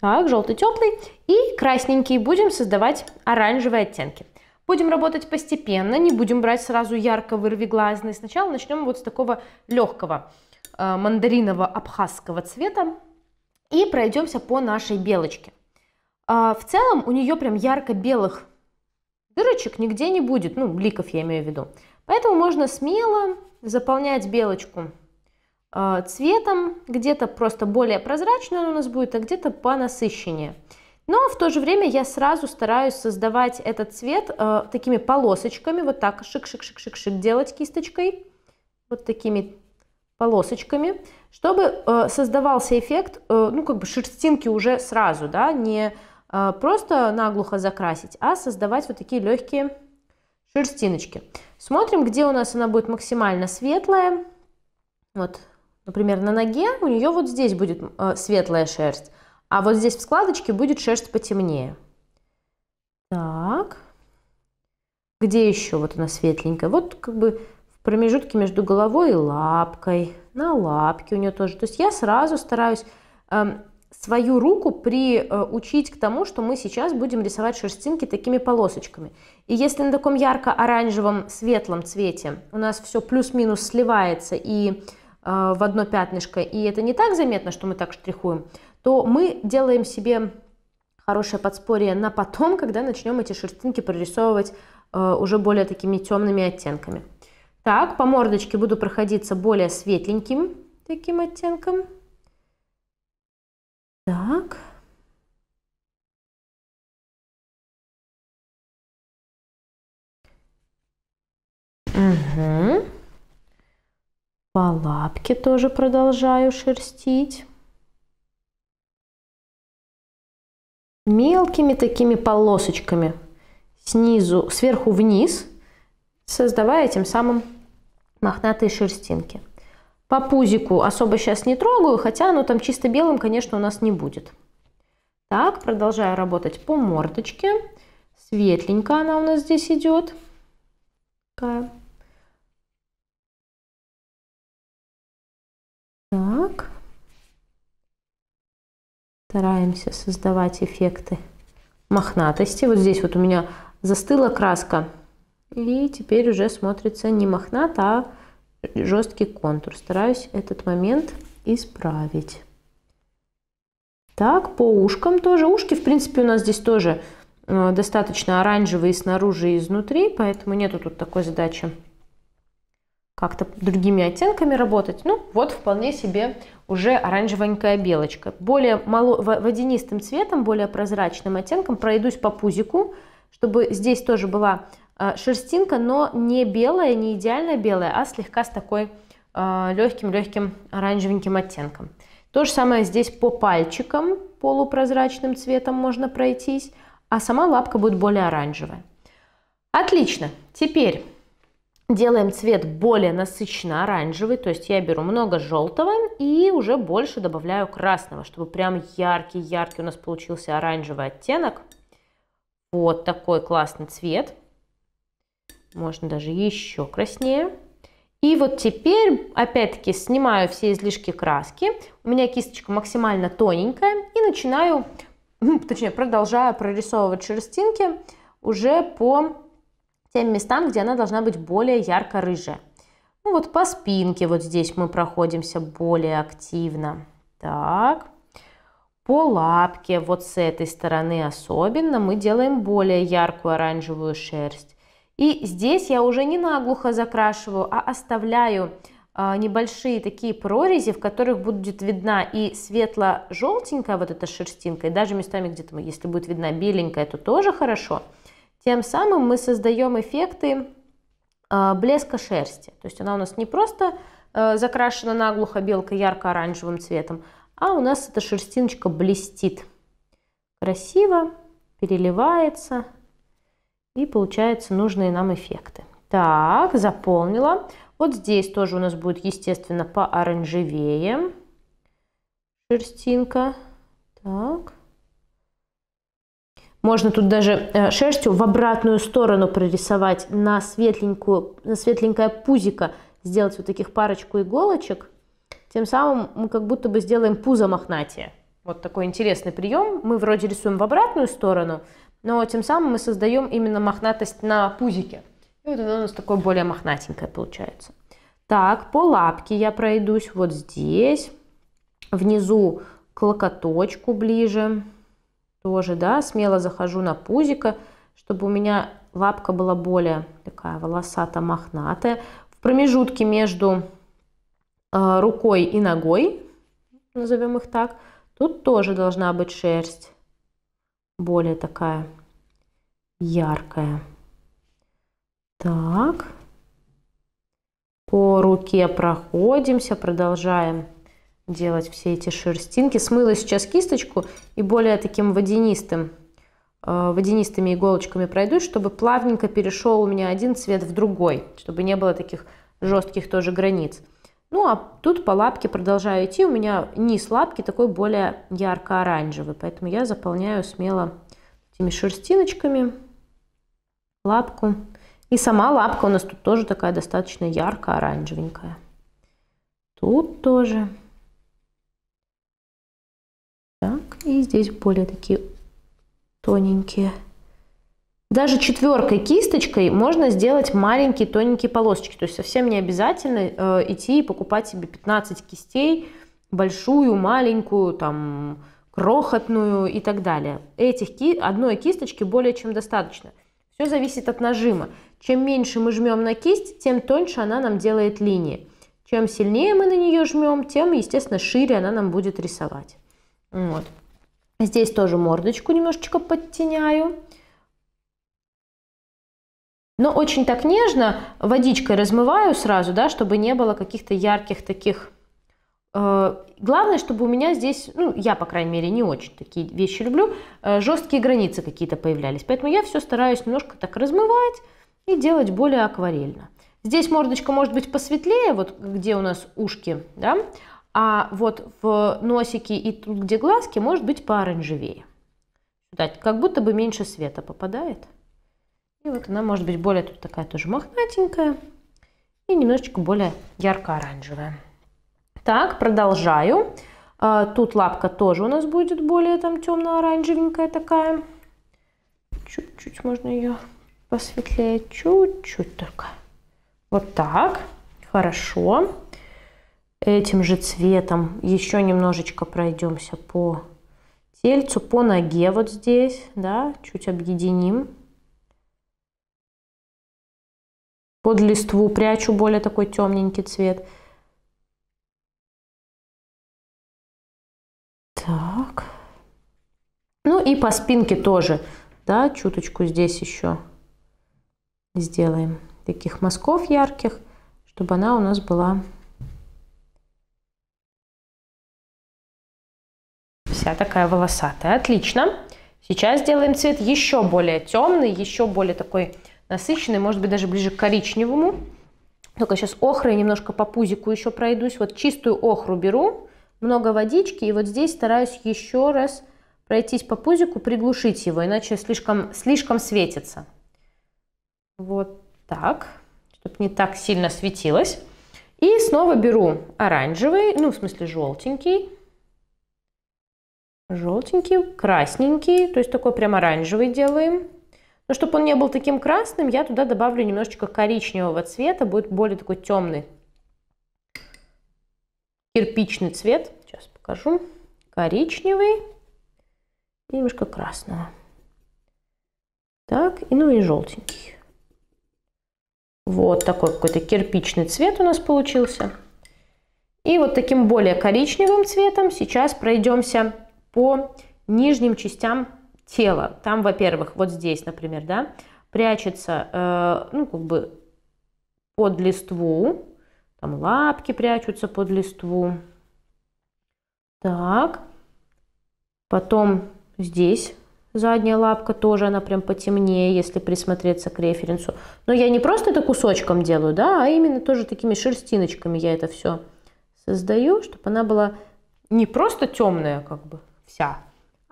Так, желтый теплый. И красненький будем создавать оранжевые оттенки. Будем работать постепенно, не будем брать сразу ярко вырвиглазный. Сначала начнем вот с такого легкого э, мандаринового абхазского цвета и пройдемся по нашей белочке. Э, в целом у нее прям ярко-белых дырочек нигде не будет, ну, бликов я имею в виду. Поэтому можно смело заполнять белочку цветом, где-то просто более прозрачно он у нас будет, а где-то понасыщеннее. Но в то же время я сразу стараюсь создавать этот цвет э, такими полосочками, вот так шик-шик-шик-шик-шик делать кисточкой, вот такими полосочками, чтобы э, создавался эффект, э, ну как бы шерстинки уже сразу, да, не э, просто наглухо закрасить, а создавать вот такие легкие шерстиночки. Смотрим, где у нас она будет максимально светлая. Вот, например, на ноге у нее вот здесь будет э, светлая шерсть. А вот здесь в складочке будет шерсть потемнее. Так. Где еще вот она светленькая? Вот как бы в промежутке между головой и лапкой. На лапке у нее тоже. То есть я сразу стараюсь э, свою руку приучить к тому, что мы сейчас будем рисовать шерстинки такими полосочками. И если на таком ярко-оранжевом светлом цвете у нас все плюс-минус сливается и в одно пятнышко, и это не так заметно, что мы так штрихуем, то мы делаем себе хорошее подспорье на потом, когда начнем эти шерстинки прорисовывать э, уже более такими темными оттенками. Так, по мордочке буду проходиться более светленьким таким оттенком. Так. Угу. По лапке тоже продолжаю шерстить. мелкими такими полосочками снизу, сверху вниз, создавая тем самым мохнатые шерстинки. По пузику особо сейчас не трогаю, хотя оно там чисто белым, конечно, у нас не будет. Так, продолжаю работать по мордочке. Светленькая она у нас здесь идет. Такая. Так. Стараемся создавать эффекты мохнатости. Вот здесь вот у меня застыла краска. И теперь уже смотрится не мохнат, а жесткий контур. Стараюсь этот момент исправить. Так, по ушкам тоже. Ушки, в принципе, у нас здесь тоже э, достаточно оранжевые снаружи и изнутри, поэтому нету тут такой задачи как-то другими оттенками работать. Ну, вот вполне себе уже оранжевенькая белочка. Более мало, водянистым цветом, более прозрачным оттенком пройдусь по пузику, чтобы здесь тоже была э, шерстинка, но не белая, не идеально белая, а слегка с такой легким-легким э, оранжевеньким оттенком. То же самое здесь по пальчикам полупрозрачным цветом можно пройтись, а сама лапка будет более оранжевая. Отлично. Теперь Делаем цвет более насыщенно оранжевый, то есть я беру много желтого и уже больше добавляю красного, чтобы прям яркий-яркий у нас получился оранжевый оттенок. Вот такой классный цвет. Можно даже еще краснее. И вот теперь, опять-таки, снимаю все излишки краски. У меня кисточка максимально тоненькая. И начинаю, точнее, продолжаю прорисовывать шерстинки уже по тем местам, где она должна быть более ярко-рыжая. Ну вот по спинке вот здесь мы проходимся более активно. Так. По лапке вот с этой стороны особенно мы делаем более яркую оранжевую шерсть. И здесь я уже не наглухо закрашиваю, а оставляю а, небольшие такие прорези, в которых будет видна и светло-желтенькая вот эта шерстинка, и даже местами где-то, если будет видна беленькая, то тоже хорошо. Тем самым мы создаем эффекты а, блеска шерсти. То есть она у нас не просто а, закрашена наглухо белкой ярко-оранжевым цветом, а у нас эта шерстиночка блестит. Красиво, переливается и получаются нужные нам эффекты. Так, заполнила. Вот здесь тоже у нас будет, естественно, пооранжевее шерстинка. Так. Можно тут даже э, шерстью в обратную сторону прорисовать на светленькую, на светленькое пузико, сделать вот таких парочку иголочек. Тем самым мы как будто бы сделаем пузо мохнатие. Вот такой интересный прием. Мы вроде рисуем в обратную сторону, но тем самым мы создаем именно мохнатость на пузике. И вот оно у нас такое более мохнатенькое получается. Так, по лапке я пройдусь вот здесь. Внизу к локоточку ближе. Тоже, да, смело захожу на пузико, чтобы у меня лапка была более такая волосато-мохнатая. В промежутке между э, рукой и ногой, назовем их так, тут тоже должна быть шерсть более такая яркая. Так. По руке проходимся, продолжаем делать все эти шерстинки. Смыла сейчас кисточку и более таким водянистым, э, водянистыми иголочками пройдусь, чтобы плавненько перешел у меня один цвет в другой, чтобы не было таких жестких тоже границ. Ну а тут по лапке продолжаю идти, у меня низ лапки такой более ярко-оранжевый, поэтому я заполняю смело этими шерстиночками лапку. И сама лапка у нас тут тоже такая достаточно ярко-оранжевенькая. Тут тоже. Так, и здесь более такие тоненькие. Даже четверкой кисточкой можно сделать маленькие тоненькие полосочки. То есть совсем не обязательно э, идти и покупать себе 15 кистей, большую, маленькую, там, крохотную и так далее. Этих ки одной кисточки более чем достаточно. Все зависит от нажима. Чем меньше мы жмем на кисть, тем тоньше она нам делает линии. Чем сильнее мы на нее жмем, тем, естественно, шире она нам будет рисовать. Вот. Здесь тоже мордочку немножечко подтеняю. Но очень так нежно водичкой размываю сразу, да, чтобы не было каких-то ярких таких Э, главное, чтобы у меня здесь, ну, я, по крайней мере, не очень такие вещи люблю, э, жесткие границы какие-то появлялись. Поэтому я все стараюсь немножко так размывать и делать более акварельно. Здесь мордочка может быть посветлее, вот где у нас ушки, да, а вот в носике и тут, где глазки, может быть пооранжевее. Как будто бы меньше света попадает. И вот она может быть более тут такая тоже мохнатенькая и немножечко более ярко-оранжевая. Так, продолжаю. А, тут лапка тоже у нас будет более там темно-оранжевенькая такая. Чуть-чуть можно ее посветлее, чуть-чуть только. Вот так, хорошо. Этим же цветом еще немножечко пройдемся по тельцу, по ноге вот здесь, да, чуть объединим. Под листву прячу более такой темненький цвет. Так. Ну и по спинке тоже, да, чуточку здесь еще сделаем таких мазков ярких, чтобы она у нас была вся такая волосатая. Отлично. Сейчас сделаем цвет еще более темный, еще более такой насыщенный, может быть даже ближе к коричневому. Только сейчас охрой немножко по пузику еще пройдусь. Вот чистую охру беру, много водички. И вот здесь стараюсь еще раз пройтись по пузику, приглушить его, иначе слишком, слишком светится. Вот так, чтобы не так сильно светилось. И снова беру оранжевый, ну, в смысле желтенький. Желтенький, красненький, то есть такой прям оранжевый делаем. Но чтобы он не был таким красным, я туда добавлю немножечко коричневого цвета, будет более такой темный кирпичный цвет. Сейчас покажу. Коричневый и немножко красного. Так, и ну и желтенький. Вот такой какой-то кирпичный цвет у нас получился. И вот таким более коричневым цветом сейчас пройдемся по нижним частям тела. Там, во-первых, вот здесь, например, да, прячется, э, ну, как бы под листву, там лапки прячутся под листву. Так, потом здесь задняя лапка тоже, она прям потемнее, если присмотреться к референсу. Но я не просто это кусочком делаю, да, а именно тоже такими шерстиночками я это все создаю, чтобы она была не просто темная, как бы вся,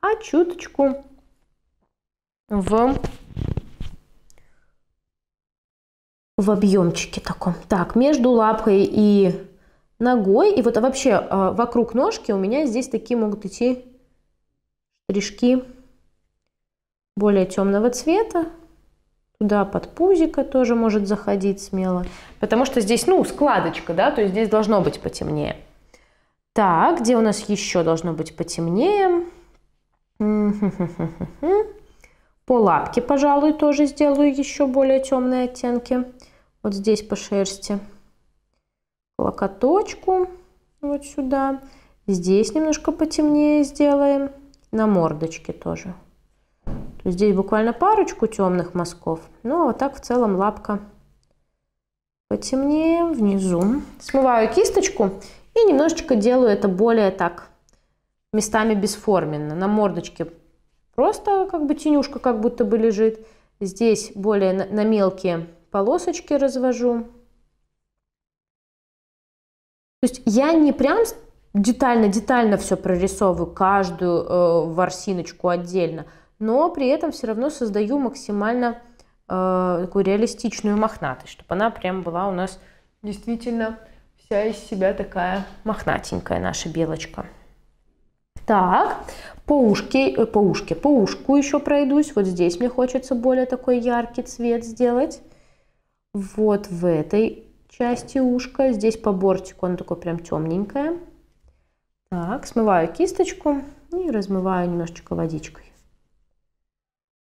а чуточку в, в объемчике таком. Так, между лапкой и ногой, и вот вообще э, вокруг ножки у меня здесь такие могут идти штришки более темного цвета. Туда под пузико тоже может заходить смело. Потому что здесь, ну, складочка, да, то есть здесь должно быть потемнее. Так, где у нас еще должно быть потемнее? По лапке, пожалуй, тоже сделаю еще более темные оттенки. Вот здесь по шерсти. Локоточку вот сюда. Здесь немножко потемнее сделаем. На мордочке тоже. Здесь буквально парочку темных мазков. Ну, а вот так в целом лапка потемнее внизу. Смываю кисточку и немножечко делаю это более так местами бесформенно. На мордочке просто как бы тенюшка как будто бы лежит. Здесь более на, на мелкие полосочки развожу. То есть я не прям детально-детально все прорисовываю, каждую э, ворсиночку отдельно – но при этом все равно создаю максимально э, такую реалистичную мохнатость, чтобы она прям была у нас действительно вся из себя такая мохнатенькая наша белочка. Так, по ушке, э, по ушке, по ушку еще пройдусь. Вот здесь мне хочется более такой яркий цвет сделать. Вот в этой части ушка. Здесь по бортику оно такое прям темненькое. Так, смываю кисточку и размываю немножечко водичкой.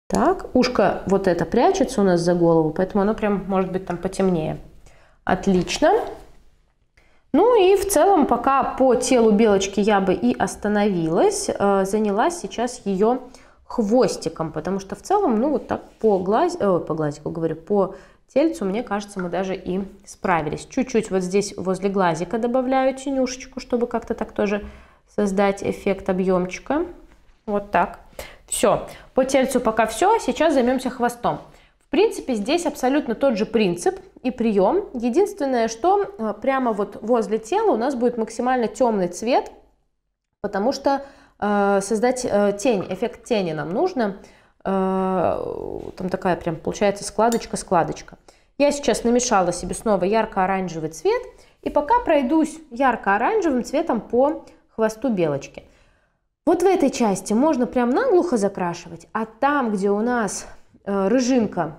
Так, ушко вот это прячется у нас за голову, поэтому оно прям может быть там потемнее. Отлично. Ну и в целом пока по телу белочки я бы и остановилась, э, занялась сейчас ее хвостиком, потому что в целом, ну вот так по, глаз... э, по глазику говорю, по тельцу, мне кажется, мы даже и справились. Чуть-чуть вот здесь возле глазика добавляю тенюшечку, чтобы как-то так тоже создать эффект объемчика. Вот так. Все, по тельцу пока все, сейчас займемся хвостом. В принципе, здесь абсолютно тот же принцип и прием. Единственное, что э, прямо вот возле тела у нас будет максимально темный цвет, потому что э, создать э, тень, эффект тени нам нужно. Э, там такая прям получается складочка-складочка. Я сейчас намешала себе снова ярко-оранжевый цвет и пока пройдусь ярко-оранжевым цветом по хвосту белочки. Вот в этой части можно прям наглухо закрашивать, а там, где у нас э, рыжинка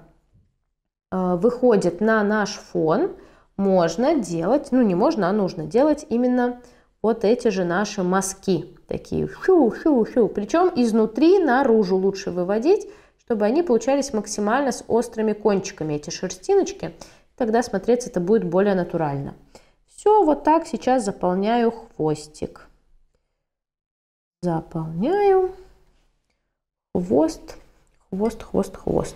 выходит на наш фон, можно делать, ну не можно, а нужно делать именно вот эти же наши мазки, такие хю-хю-хю, причем изнутри наружу лучше выводить, чтобы они получались максимально с острыми кончиками, эти шерстиночки, тогда смотреться это будет более натурально. Все, вот так сейчас заполняю хвостик заполняю. Хвост, хвост, хвост, хвост.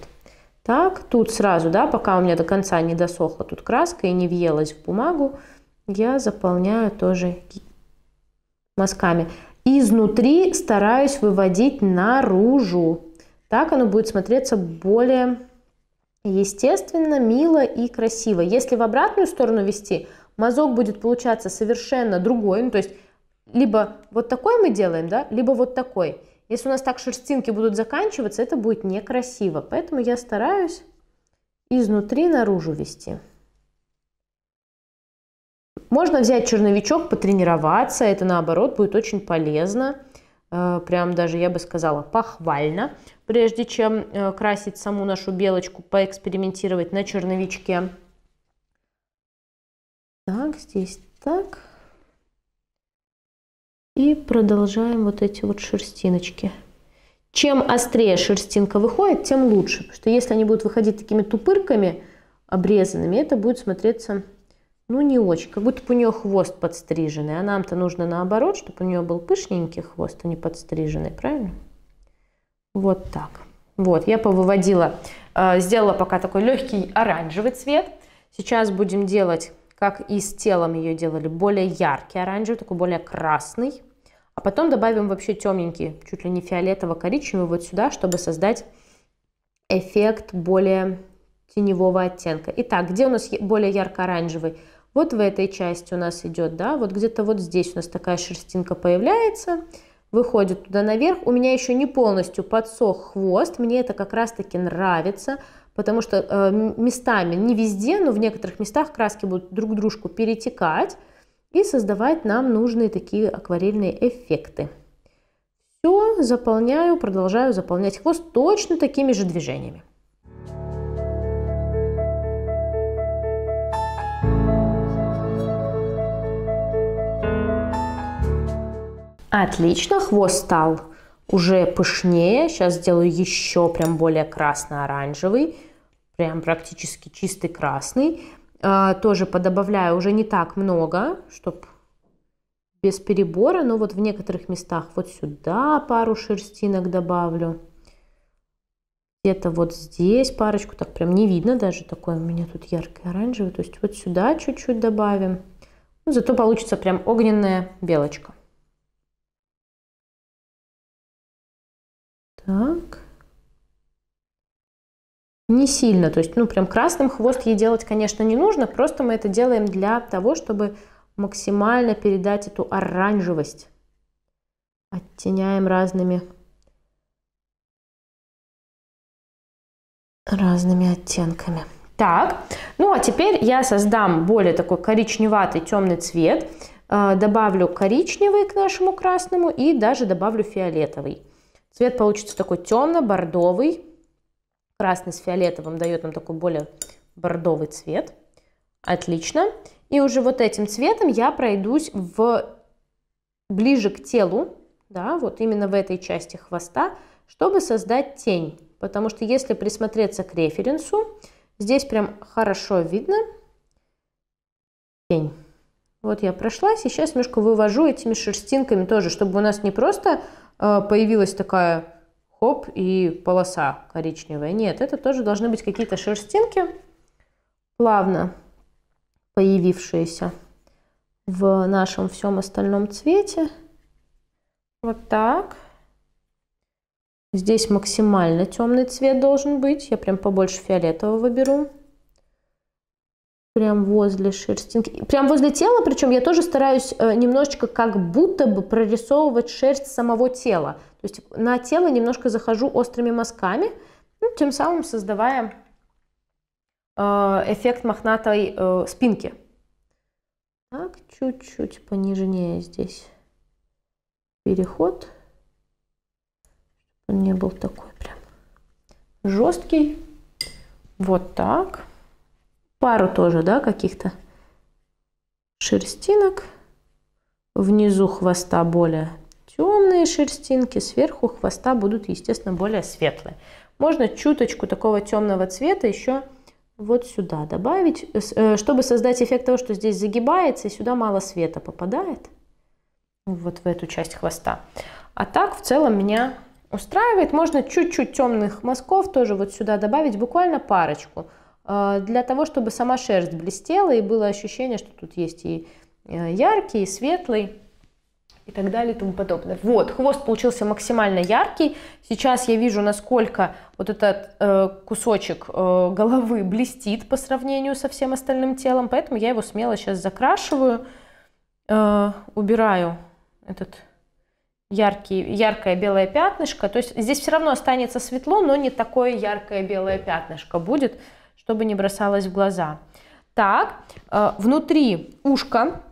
Так, тут сразу, да, пока у меня до конца не досохла тут краска и не въелась в бумагу, я заполняю тоже мазками. Изнутри стараюсь выводить наружу. Так оно будет смотреться более естественно, мило и красиво. Если в обратную сторону вести, мазок будет получаться совершенно другой. Ну, то есть либо вот такой мы делаем, да, либо вот такой. Если у нас так шерстинки будут заканчиваться, это будет некрасиво. Поэтому я стараюсь изнутри наружу вести. Можно взять черновичок, потренироваться, это наоборот будет очень полезно. Э, прям даже, я бы сказала, похвально. Прежде чем э, красить саму нашу белочку, поэкспериментировать на черновичке. Так, здесь так. И продолжаем вот эти вот шерстиночки. Чем острее шерстинка выходит, тем лучше. Потому что если они будут выходить такими тупырками, обрезанными, это будет смотреться, ну, не очень. Как будто бы у нее хвост подстриженный. А нам-то нужно наоборот, чтобы у нее был пышненький хвост, а не подстриженный, правильно? Вот так. Вот, я повыводила, э, сделала пока такой легкий оранжевый цвет. Сейчас будем делать, как и с телом ее делали, более яркий оранжевый, такой более красный. А потом добавим вообще темненький, чуть ли не фиолетово-коричневый вот сюда, чтобы создать эффект более теневого оттенка. Итак, где у нас более ярко-оранжевый? Вот в этой части у нас идет, да, вот где-то вот здесь у нас такая шерстинка появляется, выходит туда наверх. У меня еще не полностью подсох хвост, мне это как раз-таки нравится, потому что э, местами, не везде, но в некоторых местах краски будут друг дружку перетекать и создавать нам нужные такие акварельные эффекты. Все, заполняю, продолжаю заполнять хвост точно такими же движениями. Отлично, хвост стал уже пышнее. Сейчас сделаю еще прям более красно-оранжевый. Прям практически чистый красный. А, тоже подобавляю уже не так много, чтобы без перебора. Но вот в некоторых местах вот сюда пару шерстинок добавлю. Где-то вот здесь парочку. Так прям не видно даже такой у меня тут яркий оранжевый. То есть вот сюда чуть-чуть добавим. Ну, зато получится прям огненная белочка. Так. Не сильно, то есть, ну, прям красным хвост ей делать, конечно, не нужно, просто мы это делаем для того, чтобы максимально передать эту оранжевость. Оттеняем разными, разными оттенками. Так, ну а теперь я создам более такой коричневатый темный цвет. Э, добавлю коричневый к нашему красному и даже добавлю фиолетовый. Цвет получится такой темно-бордовый. Красный с фиолетовым дает нам такой более бордовый цвет. Отлично. И уже вот этим цветом я пройдусь в ближе к телу, да, вот именно в этой части хвоста, чтобы создать тень. Потому что если присмотреться к референсу, здесь прям хорошо видно тень. Вот я прошлась, и сейчас немножко вывожу этими шерстинками тоже, чтобы у нас не просто а, появилась такая хоп и полоса коричневая. Нет, это тоже должны быть какие-то шерстинки, плавно появившиеся в нашем всем остальном цвете. Вот так. Здесь максимально темный цвет должен быть. Я прям побольше фиолетового беру прям возле шерстинки. Прям возле тела, причем я тоже стараюсь э, немножечко как будто бы прорисовывать шерсть самого тела. То есть на тело немножко захожу острыми мазками, ну, тем самым создавая э, эффект мохнатой э, спинки. Так, чуть-чуть понижнее здесь переход. Он не был такой прям жесткий. Вот так пару тоже, да, каких-то шерстинок. Внизу хвоста более темные шерстинки, сверху хвоста будут, естественно, более светлые. Можно чуточку такого темного цвета еще вот сюда добавить, э, чтобы создать эффект того, что здесь загибается и сюда мало света попадает. Вот в эту часть хвоста. А так в целом меня устраивает. Можно чуть-чуть темных мазков тоже вот сюда добавить, буквально парочку. А, для того, чтобы сама шерсть блестела и было ощущение, что тут есть и э, яркий, и светлый и так далее и тому подобное. Вот, хвост получился максимально яркий. Сейчас я вижу, насколько вот этот э, кусочек э, головы блестит по сравнению со всем остальным телом, поэтому я его смело сейчас закрашиваю, э, убираю этот яркий, яркое белое пятнышко. То есть здесь все равно останется светло, но не такое яркое белое пятнышко будет, чтобы не бросалось в глаза. Так, э, внутри ушка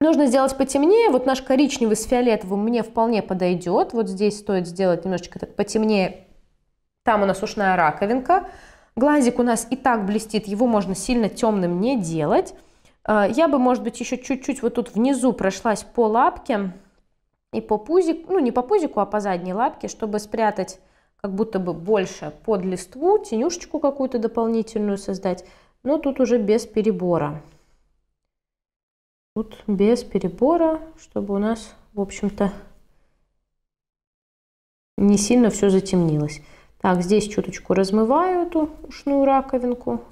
нужно сделать потемнее. Вот наш коричневый с фиолетовым мне вполне подойдет. Вот здесь стоит сделать немножечко так потемнее. Там у нас ушная раковинка. Глазик у нас и так блестит, его можно сильно темным не делать. Э, я бы, может быть, еще чуть-чуть вот тут внизу прошлась по лапке и по пузику, ну не по пузику, а по задней лапке, чтобы спрятать как будто бы больше под листву, тенюшечку какую-то дополнительную создать, но тут уже без перебора. Тут без перебора, чтобы у нас, в общем-то, не сильно все затемнилось. Так, здесь чуточку размываю эту ушную раковинку.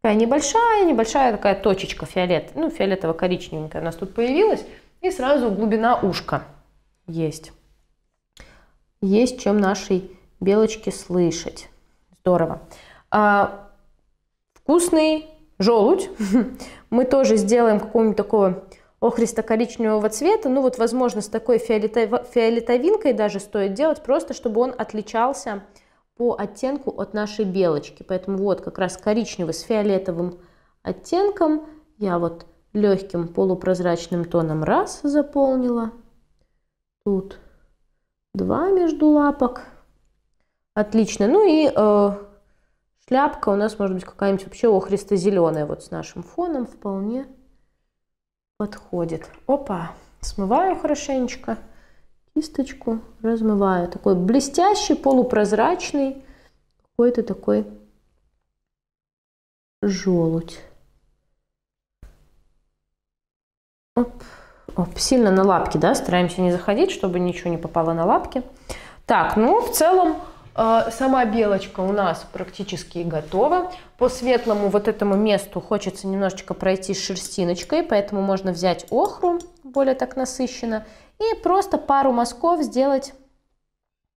Такая небольшая, небольшая такая точечка фиолет, ну, фиолетово-коричневенькая у нас тут появилась. И сразу глубина ушка есть. Есть чем нашей белочке слышать. Здорово. А, вкусный желудь мы тоже сделаем какого-нибудь такого охристо-коричневого цвета. Ну вот, возможно, с такой фиолетов... фиолетовинкой даже стоит делать, просто чтобы он отличался по оттенку от нашей белочки. Поэтому вот как раз коричневый с фиолетовым оттенком я вот легким полупрозрачным тоном раз заполнила. Тут два между лапок. Отлично. Ну и э, шляпка у нас может быть какая-нибудь вообще охристо-зеленая. Вот с нашим фоном вполне подходит. Опа, смываю хорошенечко кисточку, размываю. Такой блестящий, полупрозрачный, какой-то такой желудь. Оп, оп, сильно на лапки, да, стараемся не заходить, чтобы ничего не попало на лапки. Так, ну, в целом, сама белочка у нас практически готова. По светлому вот этому месту хочется немножечко пройти шерстиночкой, поэтому можно взять охру, более так насыщенно, и просто пару мазков сделать,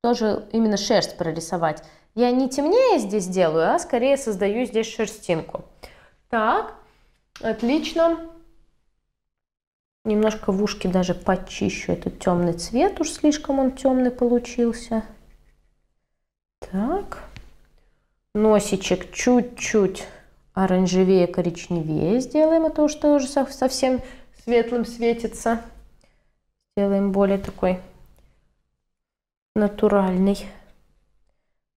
тоже именно шерсть прорисовать. Я не темнее здесь делаю, а скорее создаю здесь шерстинку. Так, отлично. Немножко в ушке даже почищу этот темный цвет, уж слишком он темный получился. Так. Носичек чуть-чуть оранжевее, коричневее сделаем, это уж тоже совсем светлым светится. Сделаем более такой натуральный.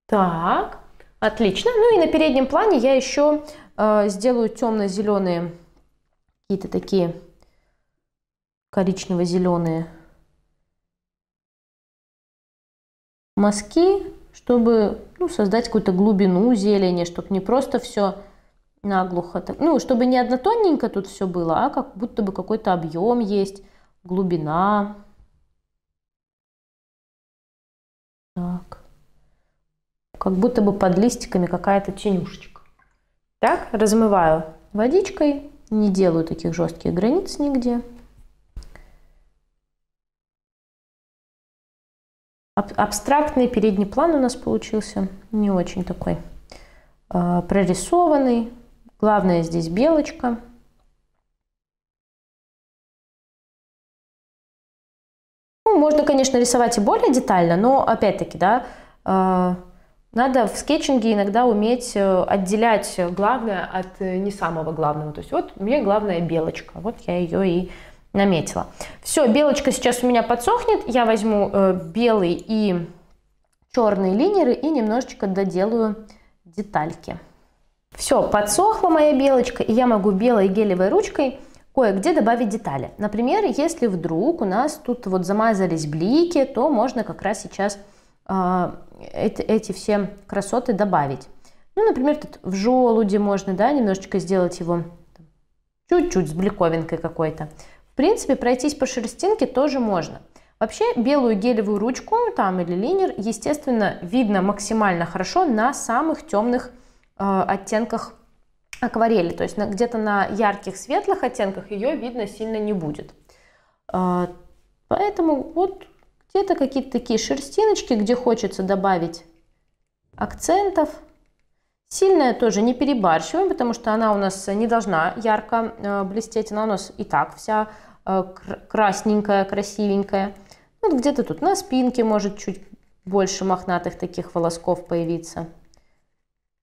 Так, отлично. Ну и на переднем плане я еще э, сделаю темно-зеленые какие-то такие коричнево-зеленые мазки, чтобы ну, создать какую-то глубину зелени, чтобы не просто все наглухо, ну, чтобы не однотонненько тут все было, а как будто бы какой-то объем есть, глубина. Так. Как будто бы под листиками какая-то тенюшечка. Так, размываю водичкой, не делаю таких жестких границ нигде. Абстрактный передний план у нас получился, не очень такой э, прорисованный. Главное здесь белочка. Ну, можно, конечно, рисовать и более детально, но опять-таки, да, э, надо в скетчинге иногда уметь э, отделять главное от э, не самого главного. То есть вот мне главная белочка, вот я ее и наметила. Все, белочка сейчас у меня подсохнет. Я возьму э, белый и черные линеры и немножечко доделаю детальки. Все, подсохла моя белочка, и я могу белой гелевой ручкой кое-где добавить детали. Например, если вдруг у нас тут вот замазались блики, то можно как раз сейчас э, эти, эти все красоты добавить. Ну, например, тут в желуде можно, да, немножечко сделать его чуть-чуть с бликовинкой какой-то принципе, пройтись по шерстинке тоже можно. Вообще белую гелевую ручку там или линер, естественно, видно максимально хорошо на самых темных э, оттенках акварели. То есть где-то на ярких светлых оттенках ее видно сильно не будет. Э, поэтому вот где-то какие-то такие шерстиночки, где хочется добавить акцентов. Сильная тоже не перебарщиваем, потому что она у нас не должна ярко э, блестеть. Она у нас и так вся красненькая, красивенькая. Вот где-то тут на спинке может чуть больше мохнатых таких волосков появиться.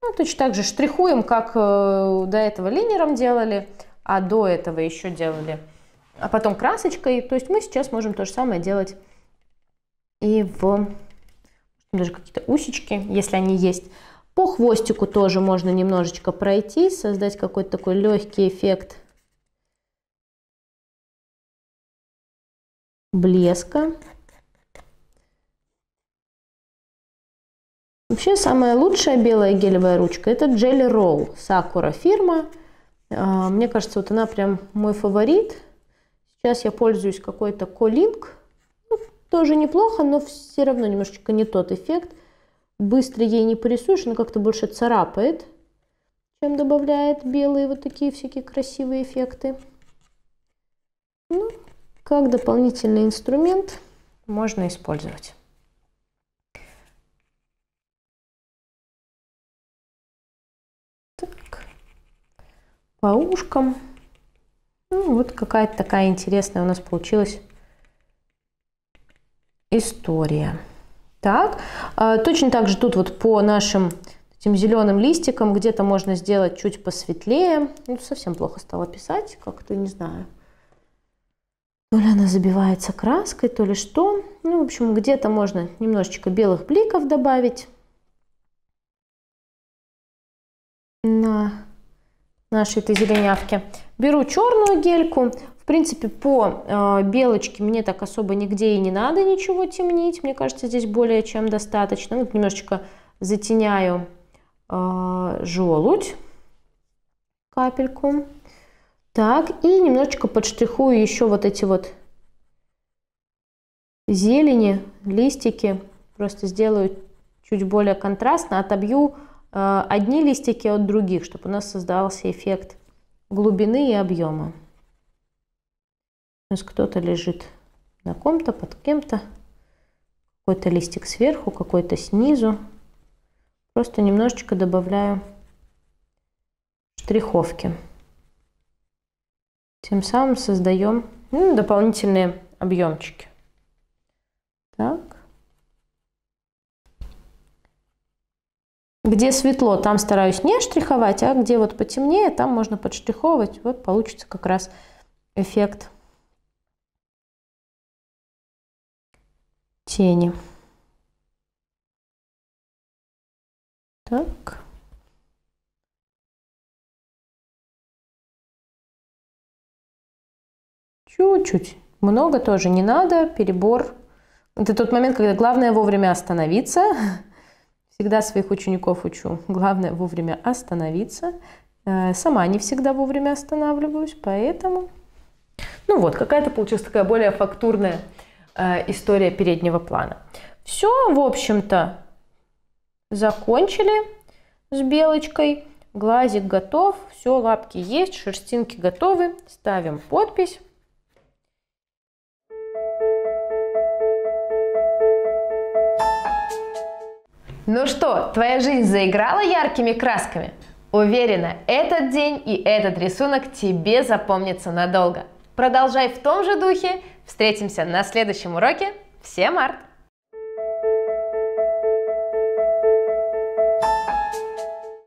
Ну, точно так же штрихуем, как э, до этого линером делали, а до этого еще делали, а потом красочкой. То есть мы сейчас можем то же самое делать и в даже какие-то усечки, если они есть. По хвостику тоже можно немножечко пройти, создать какой-то такой легкий эффект блеска. Вообще самая лучшая белая гелевая ручка это Jelly Roll, Sakura фирма. А, мне кажется, вот она прям мой фаворит. Сейчас я пользуюсь какой-то Колинг. Ну, тоже неплохо, но все равно немножечко не тот эффект. Быстро ей не порисуешь, она как-то больше царапает, чем добавляет белые вот такие всякие красивые эффекты. Ну, как дополнительный инструмент можно использовать. Так. По ушкам. Ну, вот какая-то такая интересная у нас получилась история. Так, а, точно так же тут вот по нашим этим зеленым листикам где-то можно сделать чуть посветлее. Ну, совсем плохо стало писать, как-то не знаю. То ли она забивается краской, то ли что. Ну, в общем, где-то можно немножечко белых бликов добавить на нашей этой зеленявке. Беру черную гельку. В принципе, по э, белочке мне так особо нигде и не надо ничего темнить. Мне кажется, здесь более чем достаточно. Вот немножечко затеняю э, желудь, капельку. Так, и немножечко подштрихую еще вот эти вот зелени, листики. Просто сделаю чуть более контрастно, отобью э, одни листики от других, чтобы у нас создавался эффект глубины и объема. То есть кто-то лежит на ком-то, под кем-то. Какой-то листик сверху, какой-то снизу. Просто немножечко добавляю штриховки. Тем самым создаем ну, дополнительные объемчики. Так. Где светло, там стараюсь не штриховать, а где вот потемнее, там можно подштриховывать. Вот получится как раз эффект тени. Так. Чуть-чуть. Много тоже не надо, перебор. Это тот момент, когда главное вовремя остановиться. Всегда своих учеников учу. Главное вовремя остановиться. Э, сама не всегда вовремя останавливаюсь, поэтому... Ну вот, какая-то получилась такая более фактурная э, история переднего плана. Все, в общем-то, закончили с белочкой. Глазик готов, все, лапки есть, шерстинки готовы. Ставим подпись. Ну что, твоя жизнь заиграла яркими красками? Уверена, этот день и этот рисунок тебе запомнится надолго. Продолжай в том же духе. Встретимся на следующем уроке. Всем арт!